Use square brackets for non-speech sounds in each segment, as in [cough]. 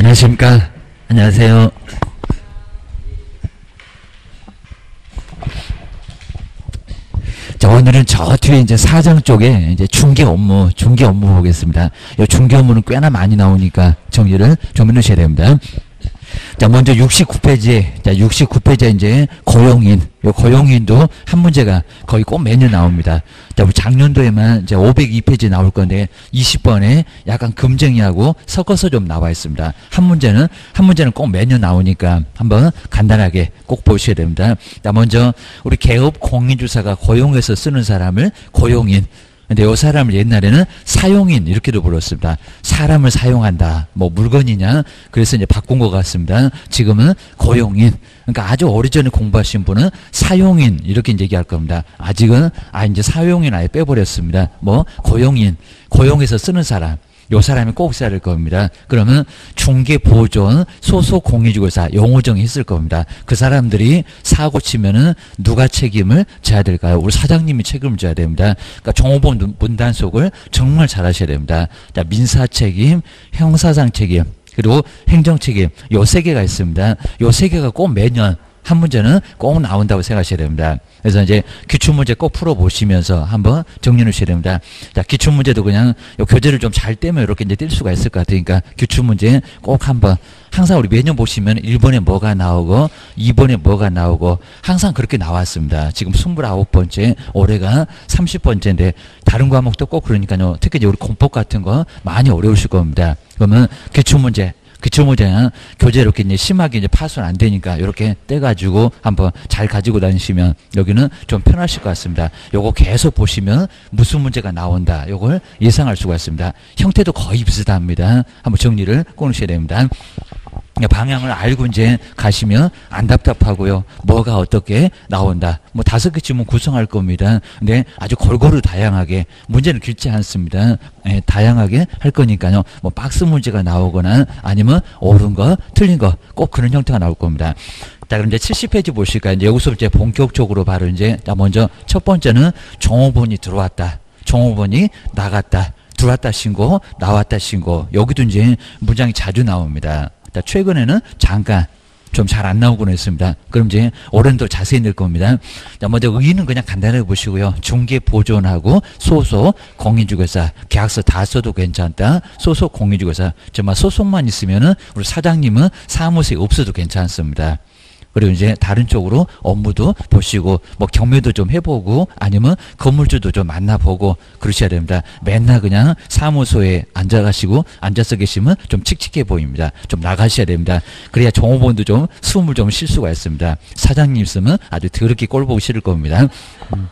안녕하십니까. 안녕하세요. 자, 오늘은 저 뒤에 이제 사장 쪽에 이제 중개 업무, 중개 업무 보겠습니다. 이 중개 업무는 꽤나 많이 나오니까 정리를 좀 해놓으셔야 됩니다. 자, 먼저 69페이지. 자, 69페이지 이제 고용인. 요 고용인도 한 문제가 거의 꼭 매년 나옵니다. 자, 작년도에만 이제 502페이지 나올 건데 20번에 약간 금쟁이하고 섞어서 좀 나와 있습니다. 한 문제는 한 문제는 꼭 매년 나오니까 한번 간단하게 꼭 보셔야 됩니다. 자, 먼저 우리 개업 공인주사가 고용해서 쓰는 사람을 고용인 근데 요 사람을 옛날에는 사용인 이렇게도 불렀습니다. 사람을 사용한다. 뭐 물건이냐. 그래서 이제 바꾼 것 같습니다. 지금은 고용인. 그러니까 아주 오래전에 공부하신 분은 사용인 이렇게 얘기할 겁니다. 아직은 아 이제 사용인 아예 빼버렸습니다. 뭐 고용인. 고용해서 쓰는 사람. 요 사람이 꼭 있어야 될 겁니다. 그러면 중개 보존 소속 공인주거사 용호정이 있을 겁니다. 그 사람들이 사고 치면은 누가 책임을 져야 될까요? 우리 사장님이 책임을 져야 됩니다. 그러니까 종업원 문단 속을 정말 잘 하셔야 됩니다. 자, 민사 책임, 형사상 책임, 그리고 행정 책임 요 세 개가 있습니다. 요 세 개가 꼭 매년 한 문제는 꼭 나온다고 생각하셔야 됩니다. 그래서 이제 기출문제 꼭 풀어보시면서 한번 정리해 주셔야 됩니다. 자, 기출문제도 그냥 요 교재를 좀 잘 떼면 이렇게 이제 뗄 수가 있을 것 같으니까 기출문제 꼭 한번 항상 우리 매년 보시면 1번에 뭐가 나오고 2번에 뭐가 나오고 항상 그렇게 나왔습니다. 지금 29번째, 올해가 30번째인데 다른 과목도 꼭 그러니까요. 특히 우리 공법 같은 거 많이 어려우실 겁니다. 그러면 기출문제 기초문제는 교재 이렇게 이제 심하게 이제 파손 안 되니까 이렇게 떼가지고 한번 잘 가지고 다니시면 여기는 좀 편하실 것 같습니다. 요거 계속 보시면 무슨 문제가 나온다. 요걸 예상할 수가 있습니다. 형태도 거의 비슷합니다. 한번 정리를 꺼놓으셔야 됩니다. 방향을 알고 이제 가시면 안 답답하고요. 뭐가 어떻게 나온다. 뭐 다섯 개 질문 구성할 겁니다. 근데 아주 골고루 다양하게 문제는 길지 않습니다. 예, 다양하게 할 거니까요. 뭐 박스 문제가 나오거나 아니면 옳은 거, 틀린 거 꼭 그런 형태가 나올 겁니다. 자, 그럼 이제 70페이지 보실까요? 이제 여기서 이제 본격적으로 바로 이제 자, 먼저 첫 번째는 종업원이 들어왔다. 종업원이 나갔다. 들어왔다 신고, 나왔다 신고. 여기도 이제 문장이 자주 나옵니다. 자, 최근에는 잠깐 좀 잘 안 나오곤 했습니다. 그럼 이제 올해는 더 자세히 낼 겁니다. 자, 먼저 의의는 그냥 간단하게 보시고요. 중개 보존하고 소속 공인주거사 계약서 다 써도 괜찮다. 소속 공인주거사 정말 소속만 있으면은 우리 사장님은 사무소에 없어도 괜찮습니다. 그리고 이제 다른 쪽으로 업무도 보시고 뭐 경매도 좀 해보고 아니면 건물주도 좀 만나보고 그러셔야 됩니다. 맨날 그냥 사무소에 앉아가시고 앉아서 계시면 좀 칙칙해 보입니다. 좀 나가셔야 됩니다. 그래야 종업원도 좀 숨을 좀 쉴 수가 있습니다. 사장님 있으면 아주 더럽게 꼴 보기 싫을 겁니다. 음.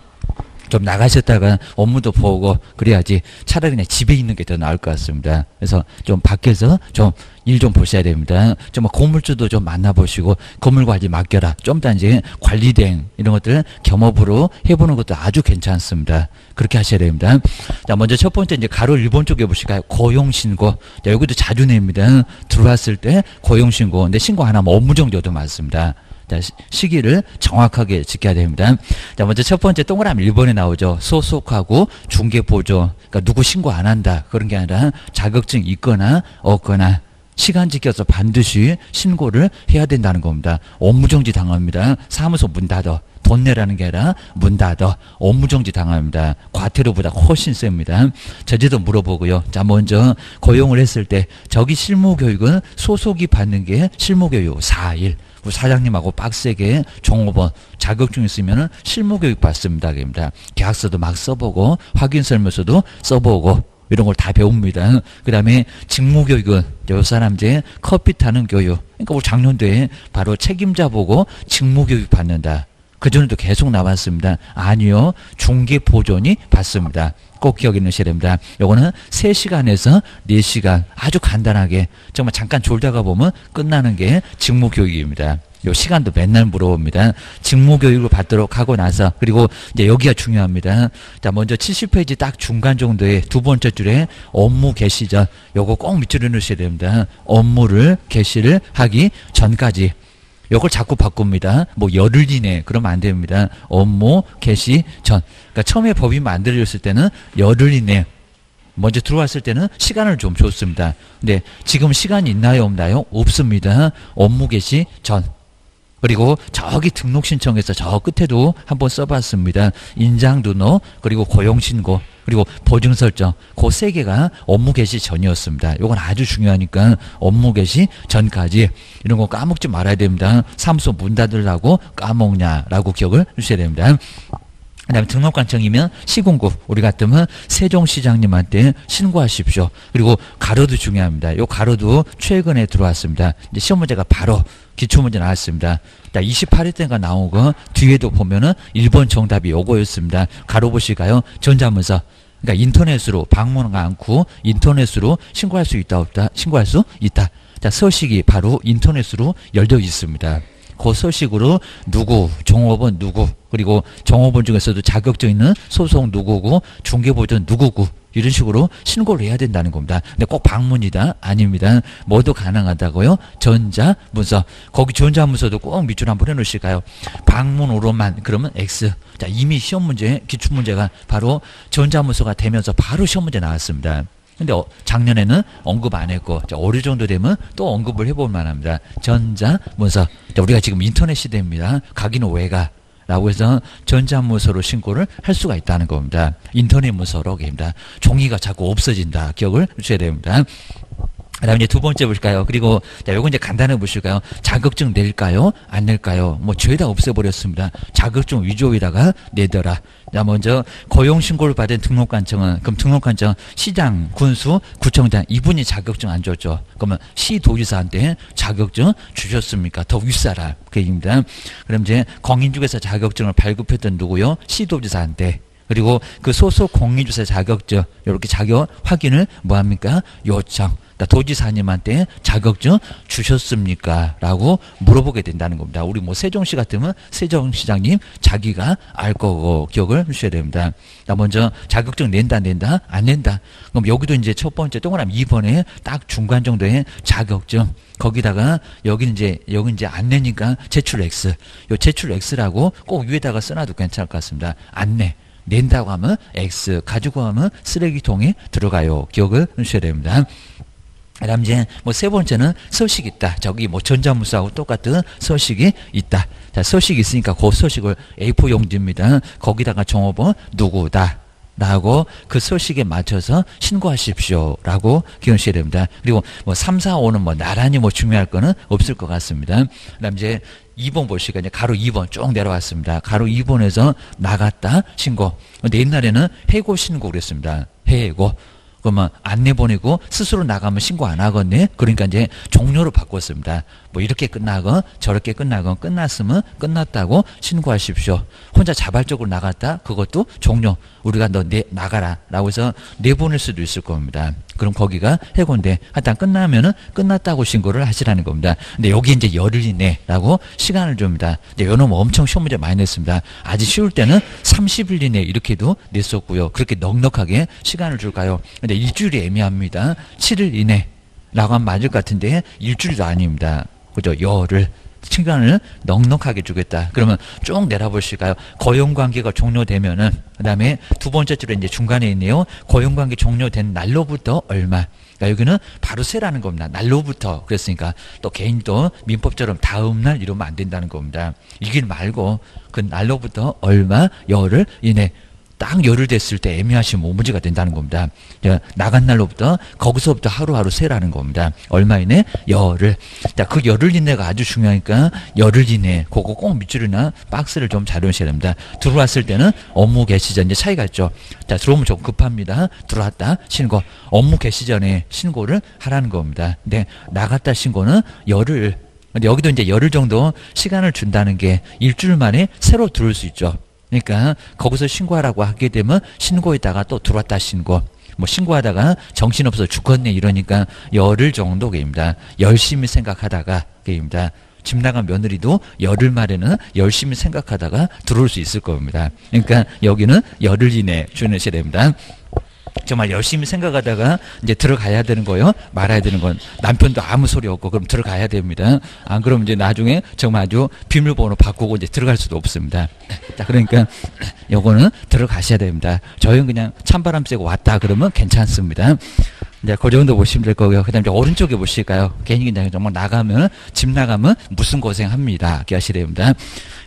좀 나가셨다가 업무도 보고 그래야지 차라리 그냥 집에 있는 게 더 나을 것 같습니다. 그래서 좀 밖에서 좀 일 좀 보셔야 됩니다. 좀뭐 건물주도 좀 만나보시고 건물 관리 맡겨라. 좀 더 이제 관리 대행 이런 것들 겸업으로 해보는 것도 아주 괜찮습니다. 그렇게 하셔야 됩니다. 자, 먼저 첫 번째 이제 가로 1번 쪽에 보실까요? 고용신고. 자, 여기도 자주 냅니다. 들어왔을 때 고용신고. 근데 신고 하나 면 업무 정도도 많습니다. 자, 시기를 정확하게 지켜야 됩니다. 자, 먼저 첫 번째 동그라미 1번에 나오죠. 소속하고 중개보조. 그러니까 누구 신고 안 한다. 그런 게 아니라 자격증 있거나 없거나 시간 지켜서 반드시 신고를 해야 된다는 겁니다. 업무정지 당합니다. 사무소 문 닫아. 돈 내라는 게 아니라 문 닫아 업무정지 당합니다. 과태료보다 훨씬 셉니다. 제재도 물어보고요. 자 먼저 고용을 했을 때 저기 실무교육은 소속이 받는 게 실무교육 4일 사장님하고 빡세게 종업원 자격증 있으면 실무 교육 받습니다. 그럽니다. 계약서도 막 써보고 확인 설명서도 써보고 이런 걸 다 배웁니다. 그 다음에 직무교육은 요 사람 이제 커피 타는 교육. 그러니까 우리 작년도에 바로 책임자 보고 직무교육 받는다. 그전에도 계속 나왔습니다. 아니요. 중개 보존이 받습니다. 꼭 기억해 놓으셔야 됩니다. 요거는 3시간에서 4시간 아주 간단하게 정말 잠깐 졸다가 보면 끝나는 게 직무 교육입니다. 요 시간도 맨날 물어봅니다. 직무 교육을 받도록 하고 나서 그리고 이제 여기가 중요합니다. 자 먼저 70페이지 딱 중간 정도에 두 번째 줄에 업무 개시 전 요거 꼭 밑줄을 넣으셔야 됩니다. 업무를 개시를 하기 전까지 요걸 자꾸 바꿉니다. 뭐 열흘 이내 그러면 안 됩니다. 업무 개시 전. 그러니까 처음에 법이 만들어졌을 때는 열흘 이내 먼저 들어왔을 때는 시간을 좀 줬습니다. 근데 지금 시간이 있나요, 없나요? 없습니다. 업무 개시 전. 그리고 저기 등록 신청해서 저 끝에도 한번 써봤습니다. 인장 등록 그리고 고용 신고 그리고 보증 설정 그 세 개가 업무 개시 전이었습니다. 이건 아주 중요하니까 업무 개시 전까지 이런 거 까먹지 말아야 됩니다. 사무소 문 닫으려고 까먹냐라고 기억을 주셔야 됩니다. 그다음에 등록관청이면 시군구 우리 같으면 세종시장님한테 신고하십시오. 그리고 가로도 중요합니다. 요 가로도 최근에 들어왔습니다. 이제 시험 문제가 바로 기초 문제 나왔습니다. 28회 때가 거 뒤에도 보면은 1번 정답이 요거였습니다. 가로 보실까요? 전자문서. 그러니까 인터넷으로 방문 않고 인터넷으로 신고할 수 있다 없다 신고할 수 있다. 자 서식이 바로 인터넷으로 열려 있습니다. 그 서식으로 누구 종업원 누구 그리고 종업원 중에서도 자격증 있는 소속 누구고 중개보전 누구고 이런 식으로 신고를 해야 된다는 겁니다. 근데 꼭 방문이다? 아닙니다. 뭐도 가능하다고요? 전자 문서. 거기 전자 문서도 꼭 밑줄 한번 해놓으실까요? 방문으로만 그러면 X. 자 이미 시험 문제 기출 문제가 바로 전자 문서가 되면서 바로 시험 문제 나왔습니다. 근데 어, 작년에는 언급 안 했고 자, 올해 정도 되면 또 언급을 해볼 만합니다. 전자 문서. 자, 우리가 지금 인터넷 시대입니다. 가기는 왜가? 라고 해서 전자문서로 신고를 할 수가 있다는 겁니다. 인터넷 문서로 됩니다. 종이가 자꾸 없어진다. 기억을 주셔야 됩니다. 그 다음에 두 번째 보실까요? 그리고, 자, 요거 이제 간단하게 보실까요? 자격증 낼까요? 안 낼까요? 뭐, 죄다 없애버렸습니다. 자격증 위조에다가 내더라. 자, 먼저, 고용 신고를 받은 등록관청은, 그럼 등록관청, 시장, 군수, 구청장, 이분이 자격증 안 줬죠. 그러면 시도지사한테 자격증 주셨습니까? 더 윗사람. 그 얘기입니다. 그럼 이제, 공인중개사 자격증을 발급했던 누구요? 시도지사한테. 그리고 그 소속 공인주사 자격증, 이렇게 자격 확인을 뭐합니까? 요청. 도지사님한테 자격증 주셨습니까? 라고 물어보게 된다는 겁니다. 우리 뭐 세종시 같으면 세종시장님 자기가 알 거고 기억을 주셔야 됩니다. 자, 먼저 자격증 낸다, 낸다, 안 낸다. 그럼 여기도 이제 첫 번째 동그라미 2번에 딱 중간 정도의 자격증. 거기다가 여기는 이제 여기 이제 안 내니까 제출 X. 요 제출 X라고 꼭 위에다가 써놔도 괜찮을 것 같습니다. 안 내. 낸다고 하면 X, 가지고 하면 쓰레기통에 들어가요. 기억을 주셔야 됩니다. 그다음 이제 뭐 세 번째는 서식 있다. 저기 뭐 전자문서하고 똑같은 서식이 있다. 자, 서식이 있으니까 그 서식을 A4 용지입니다. 거기다가 종업원 누구다. 라고 그 서식에 맞춰서 신고하십시오. 라고 기억하셔야 됩니다. 그리고 뭐 3, 4, 5는 뭐 나란히 뭐 중요할 거는 없을 것 같습니다. 그 다음 이제 2번 보시니까 이제 가로 2번 쭉 내려왔습니다. 가로 2번에서 나갔다 신고. 근데 옛날에는 해고 신고 그랬습니다. 해고. 그러면 안 내보내고 스스로 나가면 신고 안 하겠네. 그러니까 이제 종료로 바꿨습니다. 뭐 이렇게 끝나건 저렇게 끝나건 끝났으면 끝났다고 신고하십시오. 혼자 자발적으로 나갔다 그것도 종료. 우리가 너 내, 나가라 라고 해서 내보낼 수도 있을 겁니다. 그럼 거기가 해고인데 하여튼 끝나면은 끝났다고 신고를 하시라는 겁니다. 근데 여기 이제 열흘 이내라고 시간을 줍니다. 이제 요놈 엄청 시험 문제 많이 냈습니다. 아주 쉬울 때는 30일 이내 이렇게도 냈었고요. 그렇게 넉넉하게 시간을 줄까요? 근데 일주일이 애매합니다. 7일 이내 라고 하면 맞을 것 같은데 일주일도 아닙니다. 그죠? 열흘. 시간을 넉넉하게 주겠다. 그러면 쭉 내려보실까요? 고용 관계가 종료되면은 그다음에 두 번째 줄에 이제 중간에 있네요. 고용 관계 종료된 날로부터 얼마. 그러니까 여기는 바로 세라는 겁니다. 날로부터 그랬으니까 또 개인도 민법처럼 다음 날 이러면 안 된다는 겁니다. 이길 말고 그 날로부터 얼마 열흘 이내 딱 열흘 됐을 때 애매하시면 뭐 문제가 된다는 겁니다. 나간 날로부터 거기서부터 하루하루 세라는 겁니다. 얼마 이내? 열흘. 자, 그 열흘 이내가 아주 중요하니까 열흘 이내 그거 꼭 밑줄이나 박스를 좀잘 놓으셔야 됩니다. 들어왔을 때는 업무 개시 전 이제 차이가 있죠. 자, 들어오면 좀 급합니다. 들어왔다 신고. 업무 개시 전에 신고를 하라는 겁니다. 근데 나갔다 신고는 열흘 근데 여기도 이제 열흘 정도 시간을 준다는 게 일주일 만에 새로 들어올 수 있죠. 그러니까 거기서 신고하라고 하게 되면 신고했다가 또 들어왔다 신고 뭐 신고하다가 정신없어 죽겠네 이러니까 열흘 정도 게입니다. 열심히 생각하다가 게입니다. 집 나간 며느리도 열흘 말에는 열심히 생각하다가 들어올 수 있을 겁니다. 그러니까 여기는 열흘 이내 주내셔야 됩니다. 정말 열심히 생각하다가 이제 들어가야 되는 거예요. 말아야 되는 건 남편도 아무 소리 없고 그럼 들어가야 됩니다. 안 그러면 이제 나중에 정말 아주 비밀번호 바꾸고 이제 들어갈 수도 없습니다. 자 그러니까 요거는 들어가셔야 됩니다. 저희는 그냥 찬바람 쐬고 왔다 그러면 괜찮습니다. 이제 그 정도 보시면 될 거고요. 그 다음에 오른쪽에 보실까요? 괜히 그냥 정말 나가면, 집 나가면 무슨 고생합니다. 하시야 됩니다.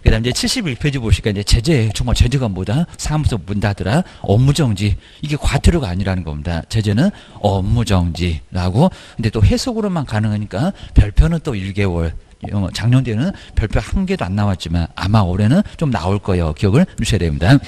그 다음에 이제 71페이지 보실까 이제 제재, 정말 제재가 뭐다? 사무소 문 닫으라, 업무정지. 이게 과태료가 아니라는 겁니다. 제재는 업무정지라고. 근데 또 해석으로만 가능하니까 별표는 또 1개월. 어, 작년에는 별표 한 개도 안 나왔지만 아마 올해는 좀 나올 거예요. 기억을 주셔야 됩니다.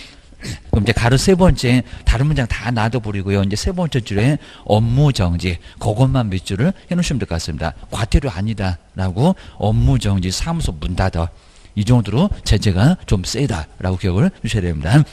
그럼 이제 가로 세 번째 다른 문장 다 놔둬버리고요. 이제 세 번째 줄에 업무 정지 그것만 몇 줄을 해놓으시면 될 것 같습니다. 과태료 아니다라고 업무 정지 사무소 문 닫아 이 정도로 제재가 좀 세다라고 기억을 주셔야 됩니다.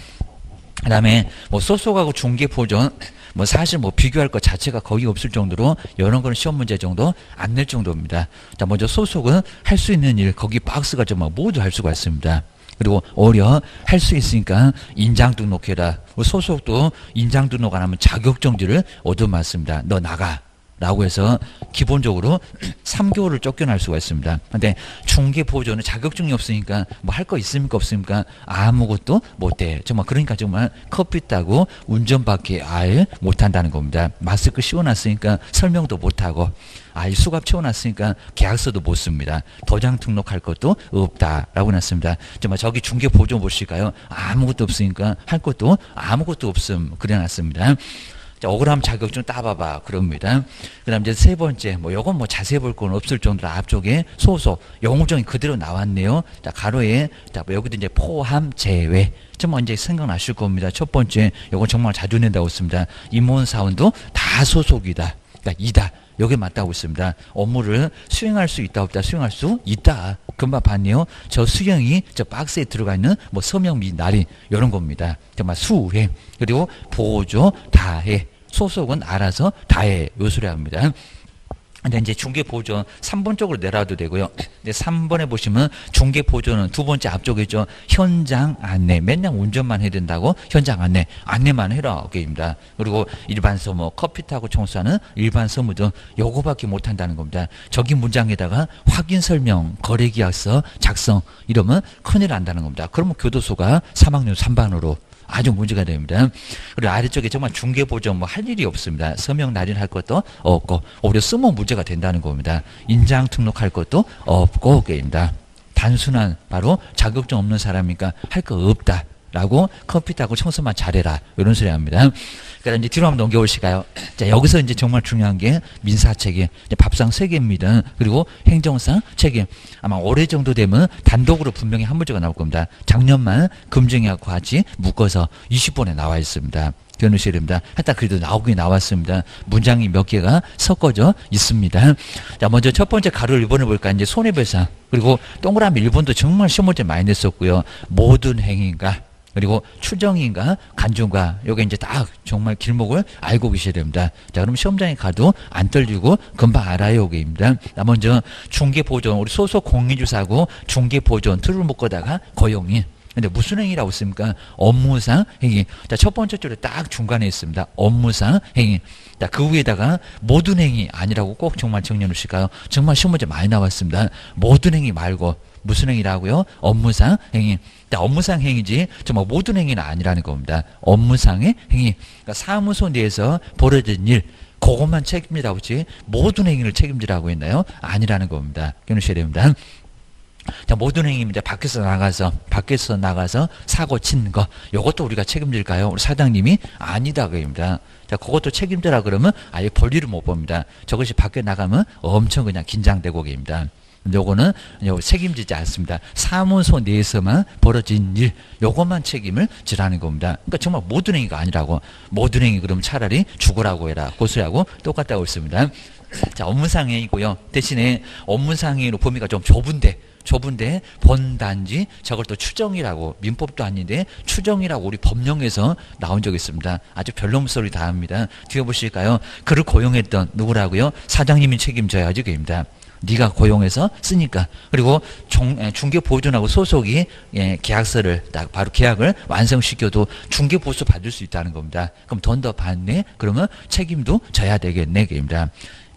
그다음에 뭐 소속하고 중개 보존 뭐 사실 뭐 비교할 것 자체가 거의 없을 정도로 이런 거는 시험 문제 정도 안 낼 정도입니다. 자 먼저 소속은 할 수 있는 일 거기 박스가 좀 모두 할 수가 있습니다. 그리고 오히려 할 수 있으니까 인장 등록해라. 소속도 인장 등록 안 하면 자격정지를 얻어맞습니다. 너 나가. 라고 해서 기본적으로 [clears throat] 3개월을 쫓겨날 수가 있습니다. 근데 중개 보조는 자격증이 없으니까 뭐 할 거 있습니까 없습니까? 아무것도 못해. 정말 그러니까 정말 커피 따고 운전밖에 아예 못한다는 겁니다. 마스크 씌워놨으니까 설명도 못하고 아예 수갑 채워놨으니까 계약서도 못 씁니다. 도장 등록할 것도 없다라고 났습니다. 정말 저기 중개 보조 보실까요? 아무것도 없으니까 할 것도 아무것도 없음 그래놨습니다. 자, 억울함 자격증 따봐봐. 그럽니다. 그 다음 이제 세 번째, 뭐, 요건 뭐 자세히 볼 건 없을 정도로 앞쪽에 소속, 영웅정이 그대로 나왔네요. 자, 가로에, 자, 뭐 여기도 이제 포함, 제외. 정말 이제 생각나실 겁니다. 첫 번째, 요건 정말 자주 낸다고 했습니다. 임원 사원도 다 소속이다. 그러니까 이다. 여기 맞다고 있습니다. 업무를 수행할 수 있다 없다 수행할 수 있다. 금방 봤네요. 저 수행이 저 박스에 들어가 있는 뭐 서명 미 날이 이런 겁니다. 정말 수행 그리고 보조 다해 소속은 알아서 다해 요 소리 합니다. 근데 이제 중개 보존 3번 쪽으로 내려도 되고요. 근데 3번에 보시면 중개 보존은 두 번째 앞쪽에 있죠. 현장 안내. 맨날 운전만 해야 된다고 현장 안내. 안내만 해라. 게입니다. 그리고 일반 서무, 커피 타고 청소하는 일반 서무 등 요거밖에 못 한다는 겁니다. 저기 문장에다가 확인 설명, 거래 계약서 작성 이러면 큰일 난다는 겁니다. 그러면 교도소가 3학년 3반으로 아주 문제가 됩니다. 그리고 아래쪽에 정말 중개 보정 뭐할 일이 없습니다. 서명 날인할 것도 없고 오히려 쓰면 문제가 된다는 겁니다. 인장 등록할 것도 없고 게입니다. 단순한 바로 자격증 없는 사람이니까 할 거 없다. 라고 커피 타고 청소만 잘해라. 이런 소리 합니다. 그러니까 이제 뒤로 한번 넘겨오실까요? [clears throat] 자, 여기서 이제 정말 중요한 게 민사 책임, 밥상 세 개입니다. 그리고 행정상 책임. 아마 올해 정도 되면 단독으로 분명히 한 문제가 나올 겁니다. 작년만 금정이하고 같이 묶어서 20번에 나와 있습니다. 변호셔야 됩니다. 하여튼 그래도 나오긴 나왔습니다. 문장이 몇 개가 섞어져 있습니다. 자, 먼저 첫 번째 가로 1번을 볼까? 이제 손해배상. 그리고 동그라미 1번도 정말 시험 문제 많이 냈었고요. 모든 행위가 그리고 추정인가 간중가 요게 이제 딱 정말 길목을 알고 계셔야 됩니다. 자 그럼 시험장에 가도 안 떨리고 금방 알아요 요게입니다. 자 먼저 중개 보존 우리 소속 공인주사고 중개 보존 틀을 묶어다가 거용인 근데 무슨 행위라고 씁니까? 업무상 행위. 자, 첫 번째 줄에 딱 중간에 있습니다. 업무상 행위. 자, 그 위에다가 모든 행위 아니라고 꼭 정말 정리해 놓으실까요? 정말 시험 문제 많이 나왔습니다. 모든 행위 말고 무슨 행위라고요? 업무상 행위. 업무상 행위지 정말 모든 행위는 아니라는 겁니다. 업무상의 행위. 그러니까 사무소 내에서 벌어진 일 그것만 책임지라고 했지 모든 행위를 책임지라고 했나요? 아니라는 겁니다. 기억하셔야 됩니다. 자, 모든 행위입니다. 밖에서 나가서, 밖에서 나가서 사고 친 거, 요것도 우리가 책임질까요? 우리 사장님이 아니다, 그입니다. 자, 그것도 책임져라 그러면 아예 벌리를 못 봅니다. 저것이 밖에 나가면 엄청 그냥 긴장되고 계입니다. 요거는 책임지지 않습니다. 사무소 내에서만 벌어진 일, 요것만 책임을 지라는 겁니다. 그러니까 정말 모든 행위가 아니라고. 모든 행위 그럼 차라리 죽으라고 해라. 고소하고 똑같다고 했습니다. 자, 업무상 행위고요. 대신에 업무상 행위로 범위가 좀 좁은데 좁은데 본단지 저걸 또 추정이라고 민법도 아닌데 추정이라고 우리 법령에서 나온 적이 있습니다. 아주 별놈 소리 다 합니다. 뒤에 보실까요? 그를 고용했던 누구라고요? 사장님이 책임져야지 그입니다. 네가 고용해서 쓰니까 그리고 종, 에, 중개 보존하고 소속이 예, 계약서를 딱 바로 계약을 완성시켜도 중개 보수 받을 수 있다는 겁니다. 그럼 돈 더 받네? 그러면 책임도 져야 되겠네 그입니다.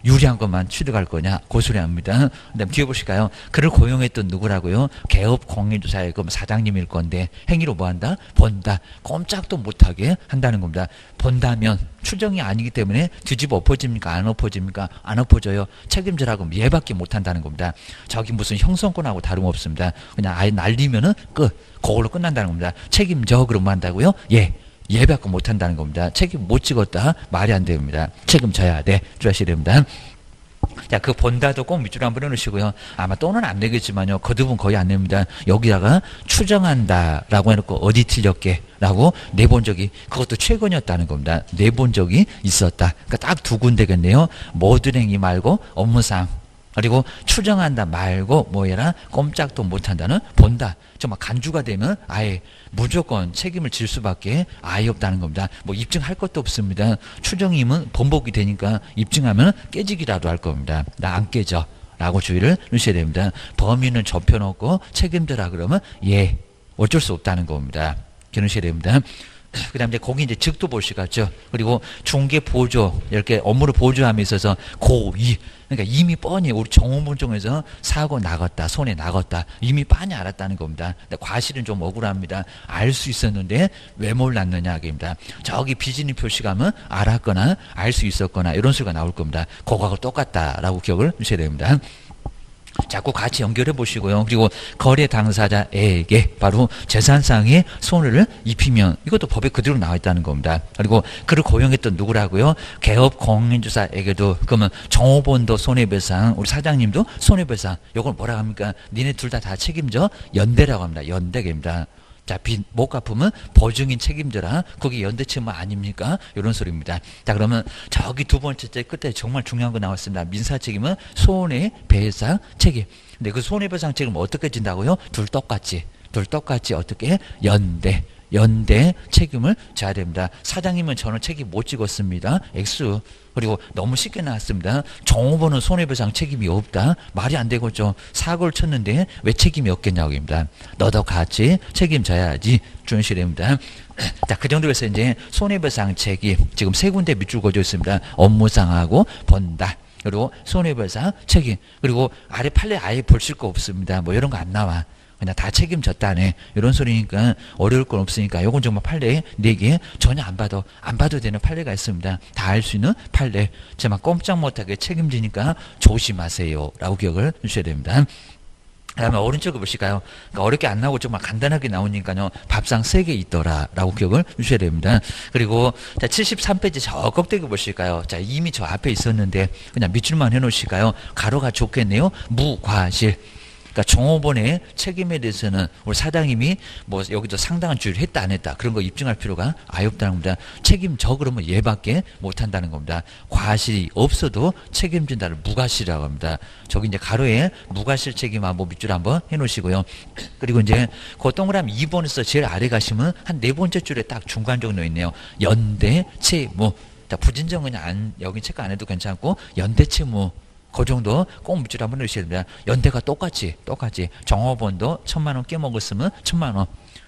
유리한 것만 취득할 거냐 고소리합니다. 그다음 뒤에 보실까요? 그를 고용했던 누구라고요? 개업 공인조사의 그 사장님일 건데 행위로 뭐한다? 본다. 꼼짝도 못하게 한다는 겁니다. 본다면 추정이 아니기 때문에 뒤집어 엎어집니까? 안 엎어집니까? 안 엎어져요. 책임져라고 얘밖에 못한다는 겁니다. 저기 무슨 형성권하고 다름없습니다. 그냥 아예 날리면은 끝. 그걸로 끝난다는 겁니다. 책임져 그러면 한다고요? 예. 예밖에 못한다는 겁니다. 책임 못 찍었다 말이 안 됩니다. 책임 져야 돼. 주하셔야 됩니다. 자, 그 본다도 꼭 밑줄 한번 해놓으시고요. 아마 또는 안 되겠지만요. 거듭은 거의 안 됩니다. 여기다가 추정한다라고 해놓고 어디 틀렸게 라고 내본 적이 그것도 최근이었다는 겁니다. 내본 적이 있었다. 그러니까 딱 두 군데겠네요. 모든 행위 말고 업무상 그리고 추정한다 말고 뭐해라 꼼짝도 못한다는 본다. 정말 간주가 되면 아예 무조건 책임을 질 수밖에 아예 없다는 겁니다. 뭐 입증할 것도 없습니다. 추정임은 번복이 되니까 입증하면 깨지기라도 할 겁니다. 나 안 깨져. 라고 주의를 넣으셔야 됩니다. 범인은 접혀놓고 책임져라 그러면 예 어쩔 수 없다는 겁니다. 기억하셔야 됩니다. 그 다음에 이제 거기 이제 즉도 볼 수가 있죠. 그리고 중개 보조, 이렇게 업무를 보조함에 있어서 고의. 그러니까 이미 뻔히 우리 정원본청에서 사고 나갔다, 손에 나갔다. 이미 빤히 알았다는 겁니다. 근데 과실은 좀 억울합니다. 알 수 있었는데 왜 몰랐느냐, 입니다 저기 비즈니 표시가면 알았거나 알 수 있었거나 이런 수가 나올 겁니다. 그거하고 똑같다라고 기억을 주셔야 됩니다. 자꾸 같이 연결해 보시고요. 그리고 거래 당사자에게 바로 재산상의 손해를 입히면 이것도 법에 그대로 나와 있다는 겁니다. 그리고 그를 고용했던 누구라고요? 개업 공인주사에게도 그러면 정호본도 손해배상, 우리 사장님도 손해배상. 이걸 뭐라 합니까? 니네 둘 다다 책임져 연대라고 합니다. 연대입니다. 자, 빚 못 갚으면 보증인 책임져라. 그게 연대채무 아닙니까? 이런 소리입니다. 자, 그러면 저기 두 번째 째 끝에 정말 중요한 거 나왔습니다. 민사 책임은 손해 배상 책임. 근데 그 손해 배상 책임 어떻게 진다고요? 둘 똑같이. 둘 똑같이 어떻게? 연대. 연대 책임을 져야 됩니다. 사장님은 저는 책임 못 찍었습니다. X. 그리고 너무 쉽게 나왔습니다. 정호보는 손해배상 책임이 없다. 말이 안 되겠죠. 사고를 쳤는데 왜 책임이 없겠냐고입니다. 너도 같이 책임져야지. 준실입니다. [clears throat] 자, 그 정도로 해서 이제 손해배상 책임 지금 세 군데 밑줄 그어져 있습니다. 업무상하고 본다. 그리고 손해배상 책임 그리고 아래 판례 아예 볼실 거 없습니다. 뭐 이런 거 안 나와. 그냥 다 책임졌다네 이런 소리니까 어려울 건 없으니까 요건 정말 판례 네개 전혀 안 봐도 안 봐도 되는 판례가 있습니다 다 알 수 있는 판례 제만 꼼짝 못하게 책임지니까 조심하세요 라고 기억을 주셔야 됩니다 그 다음에 오른쪽을 보실까요? 그러니까 어렵게 안 나오고 정말 간단하게 나오니까요. 밥상 세개 있더라. 라고 기억을 주셔야 됩니다. 그리고 자 73페이지 저 꼭대기 보실까요? 자 이미 저 앞에 있었는데 그냥 밑줄만 해놓으실까요? 가로가 좋겠네요. 무과실. 그러니까 종업원의 책임에 대해서는 우리 사장님이 뭐 여기도 상당한 주의를 했다 안 했다 그런 거 입증할 필요가 아예 없다는 겁니다. 책임져 그러면 얘밖에 못 한다는 겁니다. 과실이 없어도 책임진다를 무과실이라고 합니다. 저기 이제 가로에 무과실 책임 한번 밑줄 한번 해놓으시고요. [clears throat] 그리고 이제 그 동그라미 2번에서 제일 아래 가시면 한 네 번째 줄에 딱 중간 정도 있네요. 연대 채무. 자, 부진정은 안, 여기 체크 안 해도 괜찮고, 연대 채무. 그 정도 꼭 밑줄 한번 넣으셔야 됩니다. 연대가 똑같이, 똑같이. 정업원도 천만 원 깨먹었으면 천만 원.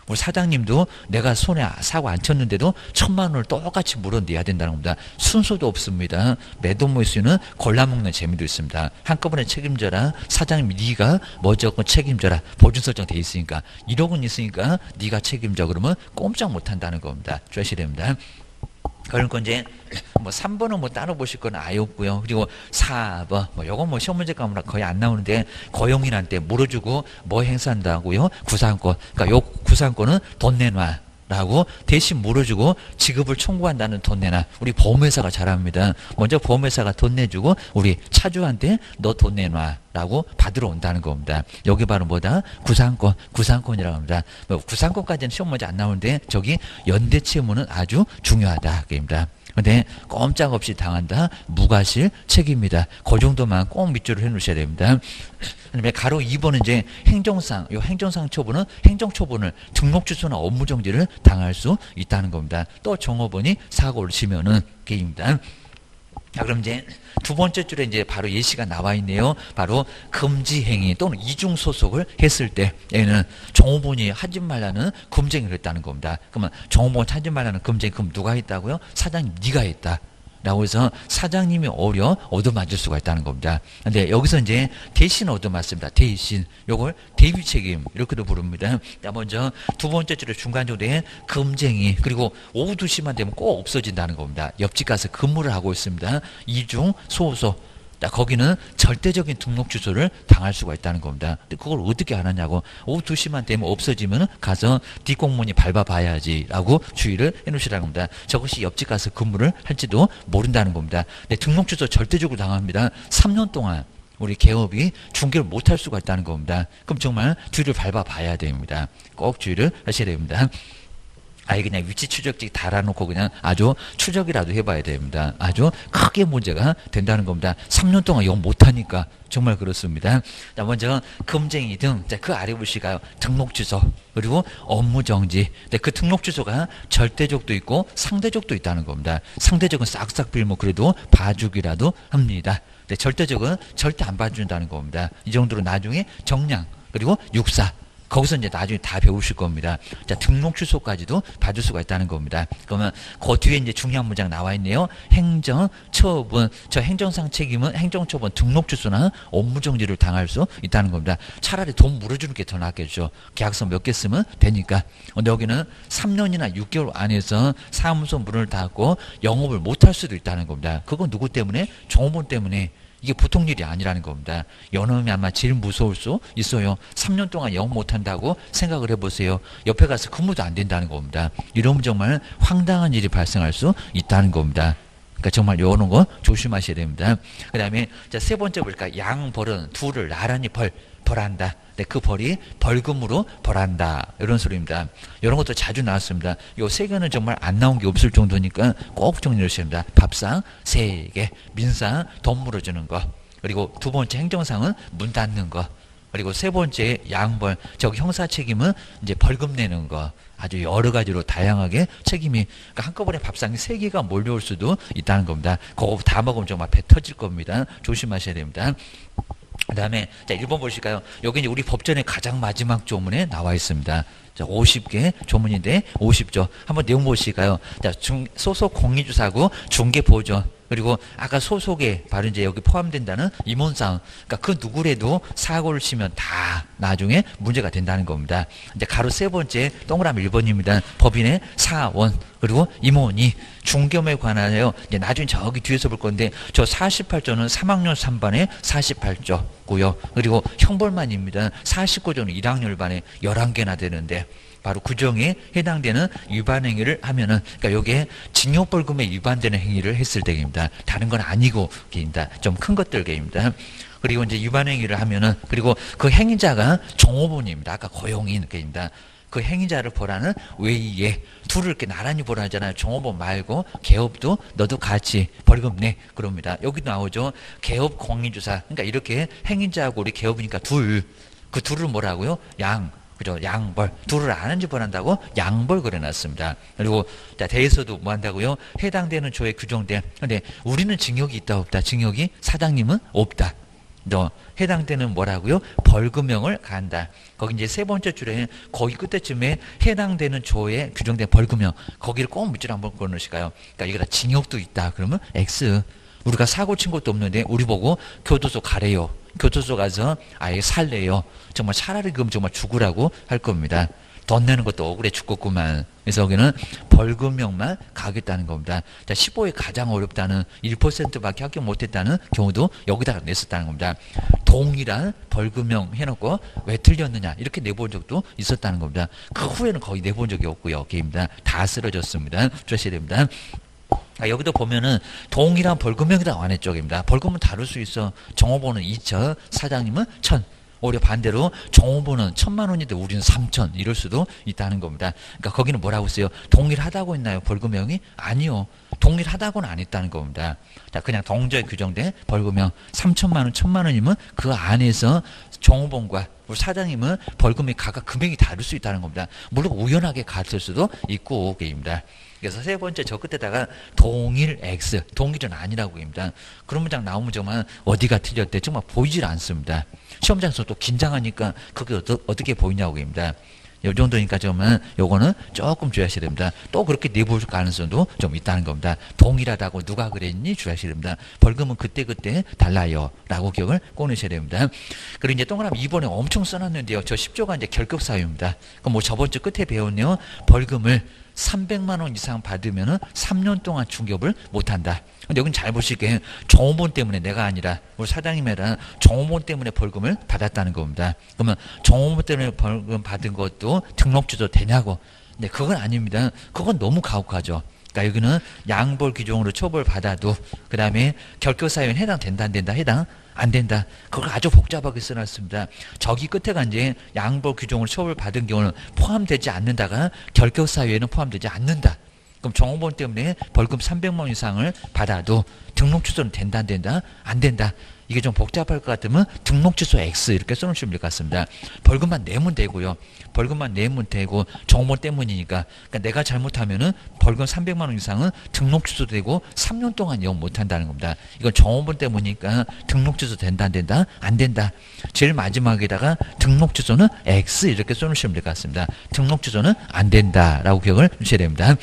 우리 사장님도 내가 손에 사고 안 쳤는데도 천만 원을 똑같이 물어내야 된다는 겁니다. 순서도 없습니다. 매도모의 수는 골라먹는 재미도 있습니다. 한꺼번에 책임져라. 사장님 네가 무조건 책임져라. 보증 설정 돼 있으니까 1억 원 있으니까 네가 책임져 그러면 꼼짝 못한다는 겁니다. 주셔야 됩니다. 그러니까 이제 뭐 3번은 뭐 따로 보실 건 아예 없고요. 그리고 4번 뭐 요건 뭐 시험 문제 가면 거의 안 나오는데 고용인한테 물어주고 뭐 행사한다고요? 구상권. 그러니까 요 구상권은 돈 내놔. 라고 대신 물어주고 지급을 청구한다는 돈 내놔. 우리 보험회사가 잘합니다. 먼저 보험회사가 돈 내주고 우리 차주한테 너 돈 내놔. 라고 받으러 온다는 겁니다. 여기 바로 뭐다? 구상권, 구상권이라고 합니다. 뭐 구상권까지는 시험 문제 안 나오는데 저기 연대 채무는 아주 중요하다. 그입니다. 근데 꼼짝없이 당한다. 무과실 책임이다. 그 정도만 꼭 밑줄을 해 놓으셔야 됩니다. 그다음에 가로 2번은 이제 행정상, 요 행정상 처분은 행정 처분을 등록 주소나 업무 정지를 당할 수 있다는 겁니다. 또 종업원이 사고를 치면은 게임입니다. 자, 그럼 이제 두 번째 줄에 이제 바로 예시가 나와 있네요. 바로 금지 행위 또는 이중 소속을 했을 때 얘는 정호본이 하지 말라는 금쟁이를 했다는 겁니다. 그러면 정호본 하지 말라는 금쟁이 그럼 누가 했다고요? 사장님 네가 했다. 라고 해서 사장님이 오히려 얻어맞을 수가 있다는 겁니다. 근데 여기서 이제 대신 얻어맞습니다. 대신. 요걸 대비 책임. 이렇게도 부릅니다. 자, 먼저 두 번째 줄에 중간 정도에 금쟁이. 그리고 오후 2시만 되면 꼭 없어진다는 겁니다. 옆집 가서 근무를 하고 있습니다. 이중, 소소. 자, 거기는 절대적인 등록 주소를 당할 수가 있다는 겁니다. 근데 그걸 어떻게 하느냐고 오후 2시만 되면 없어지면 가서 뒷공문이 밟아봐야지 라고 주의를 해놓으시라는 겁니다. 저것이 옆집 가서 근무를 할지도 모른다는 겁니다. 근데 등록 주소 절대적으로 당합니다. 3년 동안 우리 개업이 중개를 못할 수가 있다는 겁니다. 그럼 정말 뒤를 밟아봐야 됩니다. 꼭 주의를 하셔야 됩니다. 아예 그냥 위치 추적지 달아놓고 그냥 아주 추적이라도 해봐야 됩니다. 아주 크게 문제가 된다는 겁니다. 3년 동안 영 못하니까 정말 그렇습니다. 자, 먼저 금쟁이 등, 자, 그 아래 보시가요. 등록 주소, 그리고 업무 정지. 네, 그 등록 주소가 절대적도 있고 상대적도 있다는 겁니다. 상대적은 싹싹 빌면 그래도 봐주기라도 합니다. 네, 절대적은 절대 안 봐준다는 겁니다. 이 정도로 나중에 정량, 그리고 육사, 거기서 이제 나중에 다 배우실 겁니다. 자, 등록 주소까지도 받을 수가 있다는 겁니다. 그러면 그 뒤에 이제 중요한 문장 나와 있네요. 행정 처분. 저 행정상 책임은 행정 처분 등록 주소나 업무 정지를 당할 수 있다는 겁니다. 차라리 돈 물어주는 게 더 낫겠죠. 계약서 몇 개 쓰면 되니까. 근데 여기는 3년이나 6개월 안에서 사무소 문을 닫고 영업을 못 할 수도 있다는 겁니다. 그건 누구 때문에? 종업원 때문에 이게 보통 일이 아니라는 겁니다. 연놈이 아마 제일 무서울 수 있어요. 3년 동안 영업 못한다고 생각을 해보세요. 옆에 가서 근무도 안 된다는 겁니다. 이러면 정말 황당한 일이 발생할 수 있다는 겁니다. 그러니까 정말 이런 거 조심하셔야 됩니다. 그 다음에 세 번째 볼까 양 벌은 둘을 나란히 벌 벌한다. 네, 그 벌이 벌금으로 벌한다. 이런 소리입니다. 이런 것도 자주 나왔습니다. 요 세 개는 정말 안 나온 게 없을 정도니까 꼭 정리해 주셔야 됩니다. 밥상 세 개, 민상 돈 물어주는 거, 그리고 두 번째 행정상은 문 닫는 거, 그리고 세 번째 양벌, 저기 형사 책임은 이제 벌금 내는 거. 아주 여러 가지로 다양하게 책임이 그러니까 한꺼번에 밥상이 세 개가 몰려올 수도 있다는 겁니다. 그거 다 먹으면 정말 배 터질 겁니다. 조심하셔야 됩니다. 그 다음에 자 1번 보실까요? 여기 이제 우리 법전의 가장 마지막 조문에 나와 있습니다. 자 50개 조문인데 50조 한번 내용 보실까요? 자 중, 소속 공인주사고 중개보전 그리고 아까 소속에 바로 이제 여기 포함된다는 임원상 그러니까 그 누구래도 사고를 치면 다 나중에 문제가 된다는 겁니다. 이제 가로 세 번째 동그라미 1번입니다. 법인의 사원 그리고 임원이 중겸에 관하여 이제 나중에 저기 뒤에서 볼 건데 저 48조는 3학년 3반에 48조고요. 그리고 형벌만입니다. 49조는 1학년 반에 11개나 되는데 바로 구정에 해당되는 위반 행위를 하면은 그러니까 요게 징역 벌금에 위반되는 행위를 했을 때입니다. 다른 건 아니고 입니다. 좀 큰 것들 게입니다. 그리고 이제 위반 행위를 하면은 그리고 그 행위자가 종업원입니다. 아까 고용인 게입니다. 그 행위자를 보라는 외의에 둘을 이렇게 나란히 보라 하잖아요. 종업원 말고 개업도 너도 같이 벌금 내 그럽니다. 여기 나오죠. 개업 공인주사. 그러니까 이렇게 행위자하고 우리 개업이니까 둘. 그 둘을 뭐라고요? 양. 그죠? 양벌. 둘을 아는지 벌한다고 양벌 그려놨습니다. 그리고 자, 대에서도 뭐 한다고요? 해당되는 조에 규정된. 근데 우리는 징역이 있다 없다. 징역이 사장님은 없다. 너 해당되는 뭐라고요? 벌금형을 간다. 거기 이제 세 번째 줄에 거기 끝에쯤에 해당되는 조에 규정된 벌금형 거기를 꼭 밑줄 한번 걸어놓으실까요? 그러니까 여기다 징역도 있다. 그러면 X. 우리가 사고 친 것도 없는데 우리 보고 교도소 가래요. 교도소 가서 아예 살래요. 정말 차라리 그럼 정말 죽으라고 할 겁니다. 돈 내는 것도 억울해 죽겠구만. 그래서 여기는 벌금형만 가겠다는 겁니다. 자, 15에 가장 어렵다는 1%밖에 합격 못했다는 경우도 여기다가 냈었다는 겁니다. 동일한 벌금형 해놓고 왜 틀렸느냐 이렇게 내본 적도 있었다는 겁니다. 그 후에는 거의 내본 적이 없고요. 게임입니다. 다 쓰러졌습니다. 주셔야 됩니다. 아, 여기도 보면은 동일한 벌금형이라고 안 했죠. 입니다 벌금은 다를 수 있어. 정호보는 2천, 사장님은 천. 오히려 반대로 정보는 천만 원인데 우리는 삼천 이럴 수도 있다는 겁니다. 그러니까 거기는 뭐라고 써요? 동일하다고 했나요? 벌금형이? 아니요. 동일하다고는 안 했다는 겁니다. 자, 그냥 동저에 규정된 벌금형 3천만 원, 천만 원이면 그 안에서 정호봉과 우리 사장님은 벌금이 각각 금액이 다를 수 있다는 겁니다. 물론 우연하게 같을 수도 있고 게입니다. 그래서 세 번째 저 끝에다가 동일 X, 동일은 아니라고 합니다. 그런 문장 나오면 정말 어디가 틀렸대 정말 보이질 않습니다. 시험장에서 또 긴장하니까 그게 어떠, 어떻게 보이냐고 합니다. 요 정도니까 좀은 요거는 조금 주의하셔야 됩니다. 또 그렇게 내볼 가능성도 좀 있다는 겁니다. 동일하다고 누가 그랬니 주의하셔야 됩니다. 벌금은 그때그때 달라요. 라고 기억을 꺼내셔야 됩니다. 그리고 이제 동그라미 2번에 엄청 써놨는데요. 저 10조가 이제 결격 사유입니다. 그럼 뭐 저번 주 끝에 배웠네요. 벌금을 300만 원 이상 받으면은 3년 동안 중개업을 못 한다. 근데 여긴 잘 보실게요. 정호본 때문에 내가 아니라 우리 사장님이랑 정호본 때문에 벌금을 받았다는 겁니다. 그러면 정호본 때문에 벌금 받은 것도 등록주도 되냐고. 네, 그건 아닙니다. 그건 너무 가혹하죠. 그러니까 여기는 양벌 규정으로 처벌 받아도 그 다음에 결격사유에 해당된다 안 된다 해당 안 된다. 그걸 아주 복잡하게 써놨습니다. 저기 끝에가 이제 양벌 규정으로 처벌 받은 경우는 포함되지 않는다가 결격 사유에는 포함되지 않는다. 그럼 정호본 때문에 벌금 300만 원 이상을 받아도 등록 취소는 된다 안 된다? 안 된다. 이게 좀 복잡할 것 같으면 등록 취소 X 이렇게 써놓으시면 될 것 같습니다. 벌금만 내면 되고요. 벌금만 내면 되고 정보 때문이니까 그러니까 내가 잘못하면은 벌금 300만 원 이상은 등록 취소되고 3년 동안 이용 못 한다는 겁니다. 이건 정원본 때문이니까 등록 취소 된다 안 된다? 안 된다. 제일 마지막에다가 등록 취소는 X 이렇게 써놓으시면 될 것 같습니다. 등록 취소는 안 된다라고 기억을 주셔야 됩니다.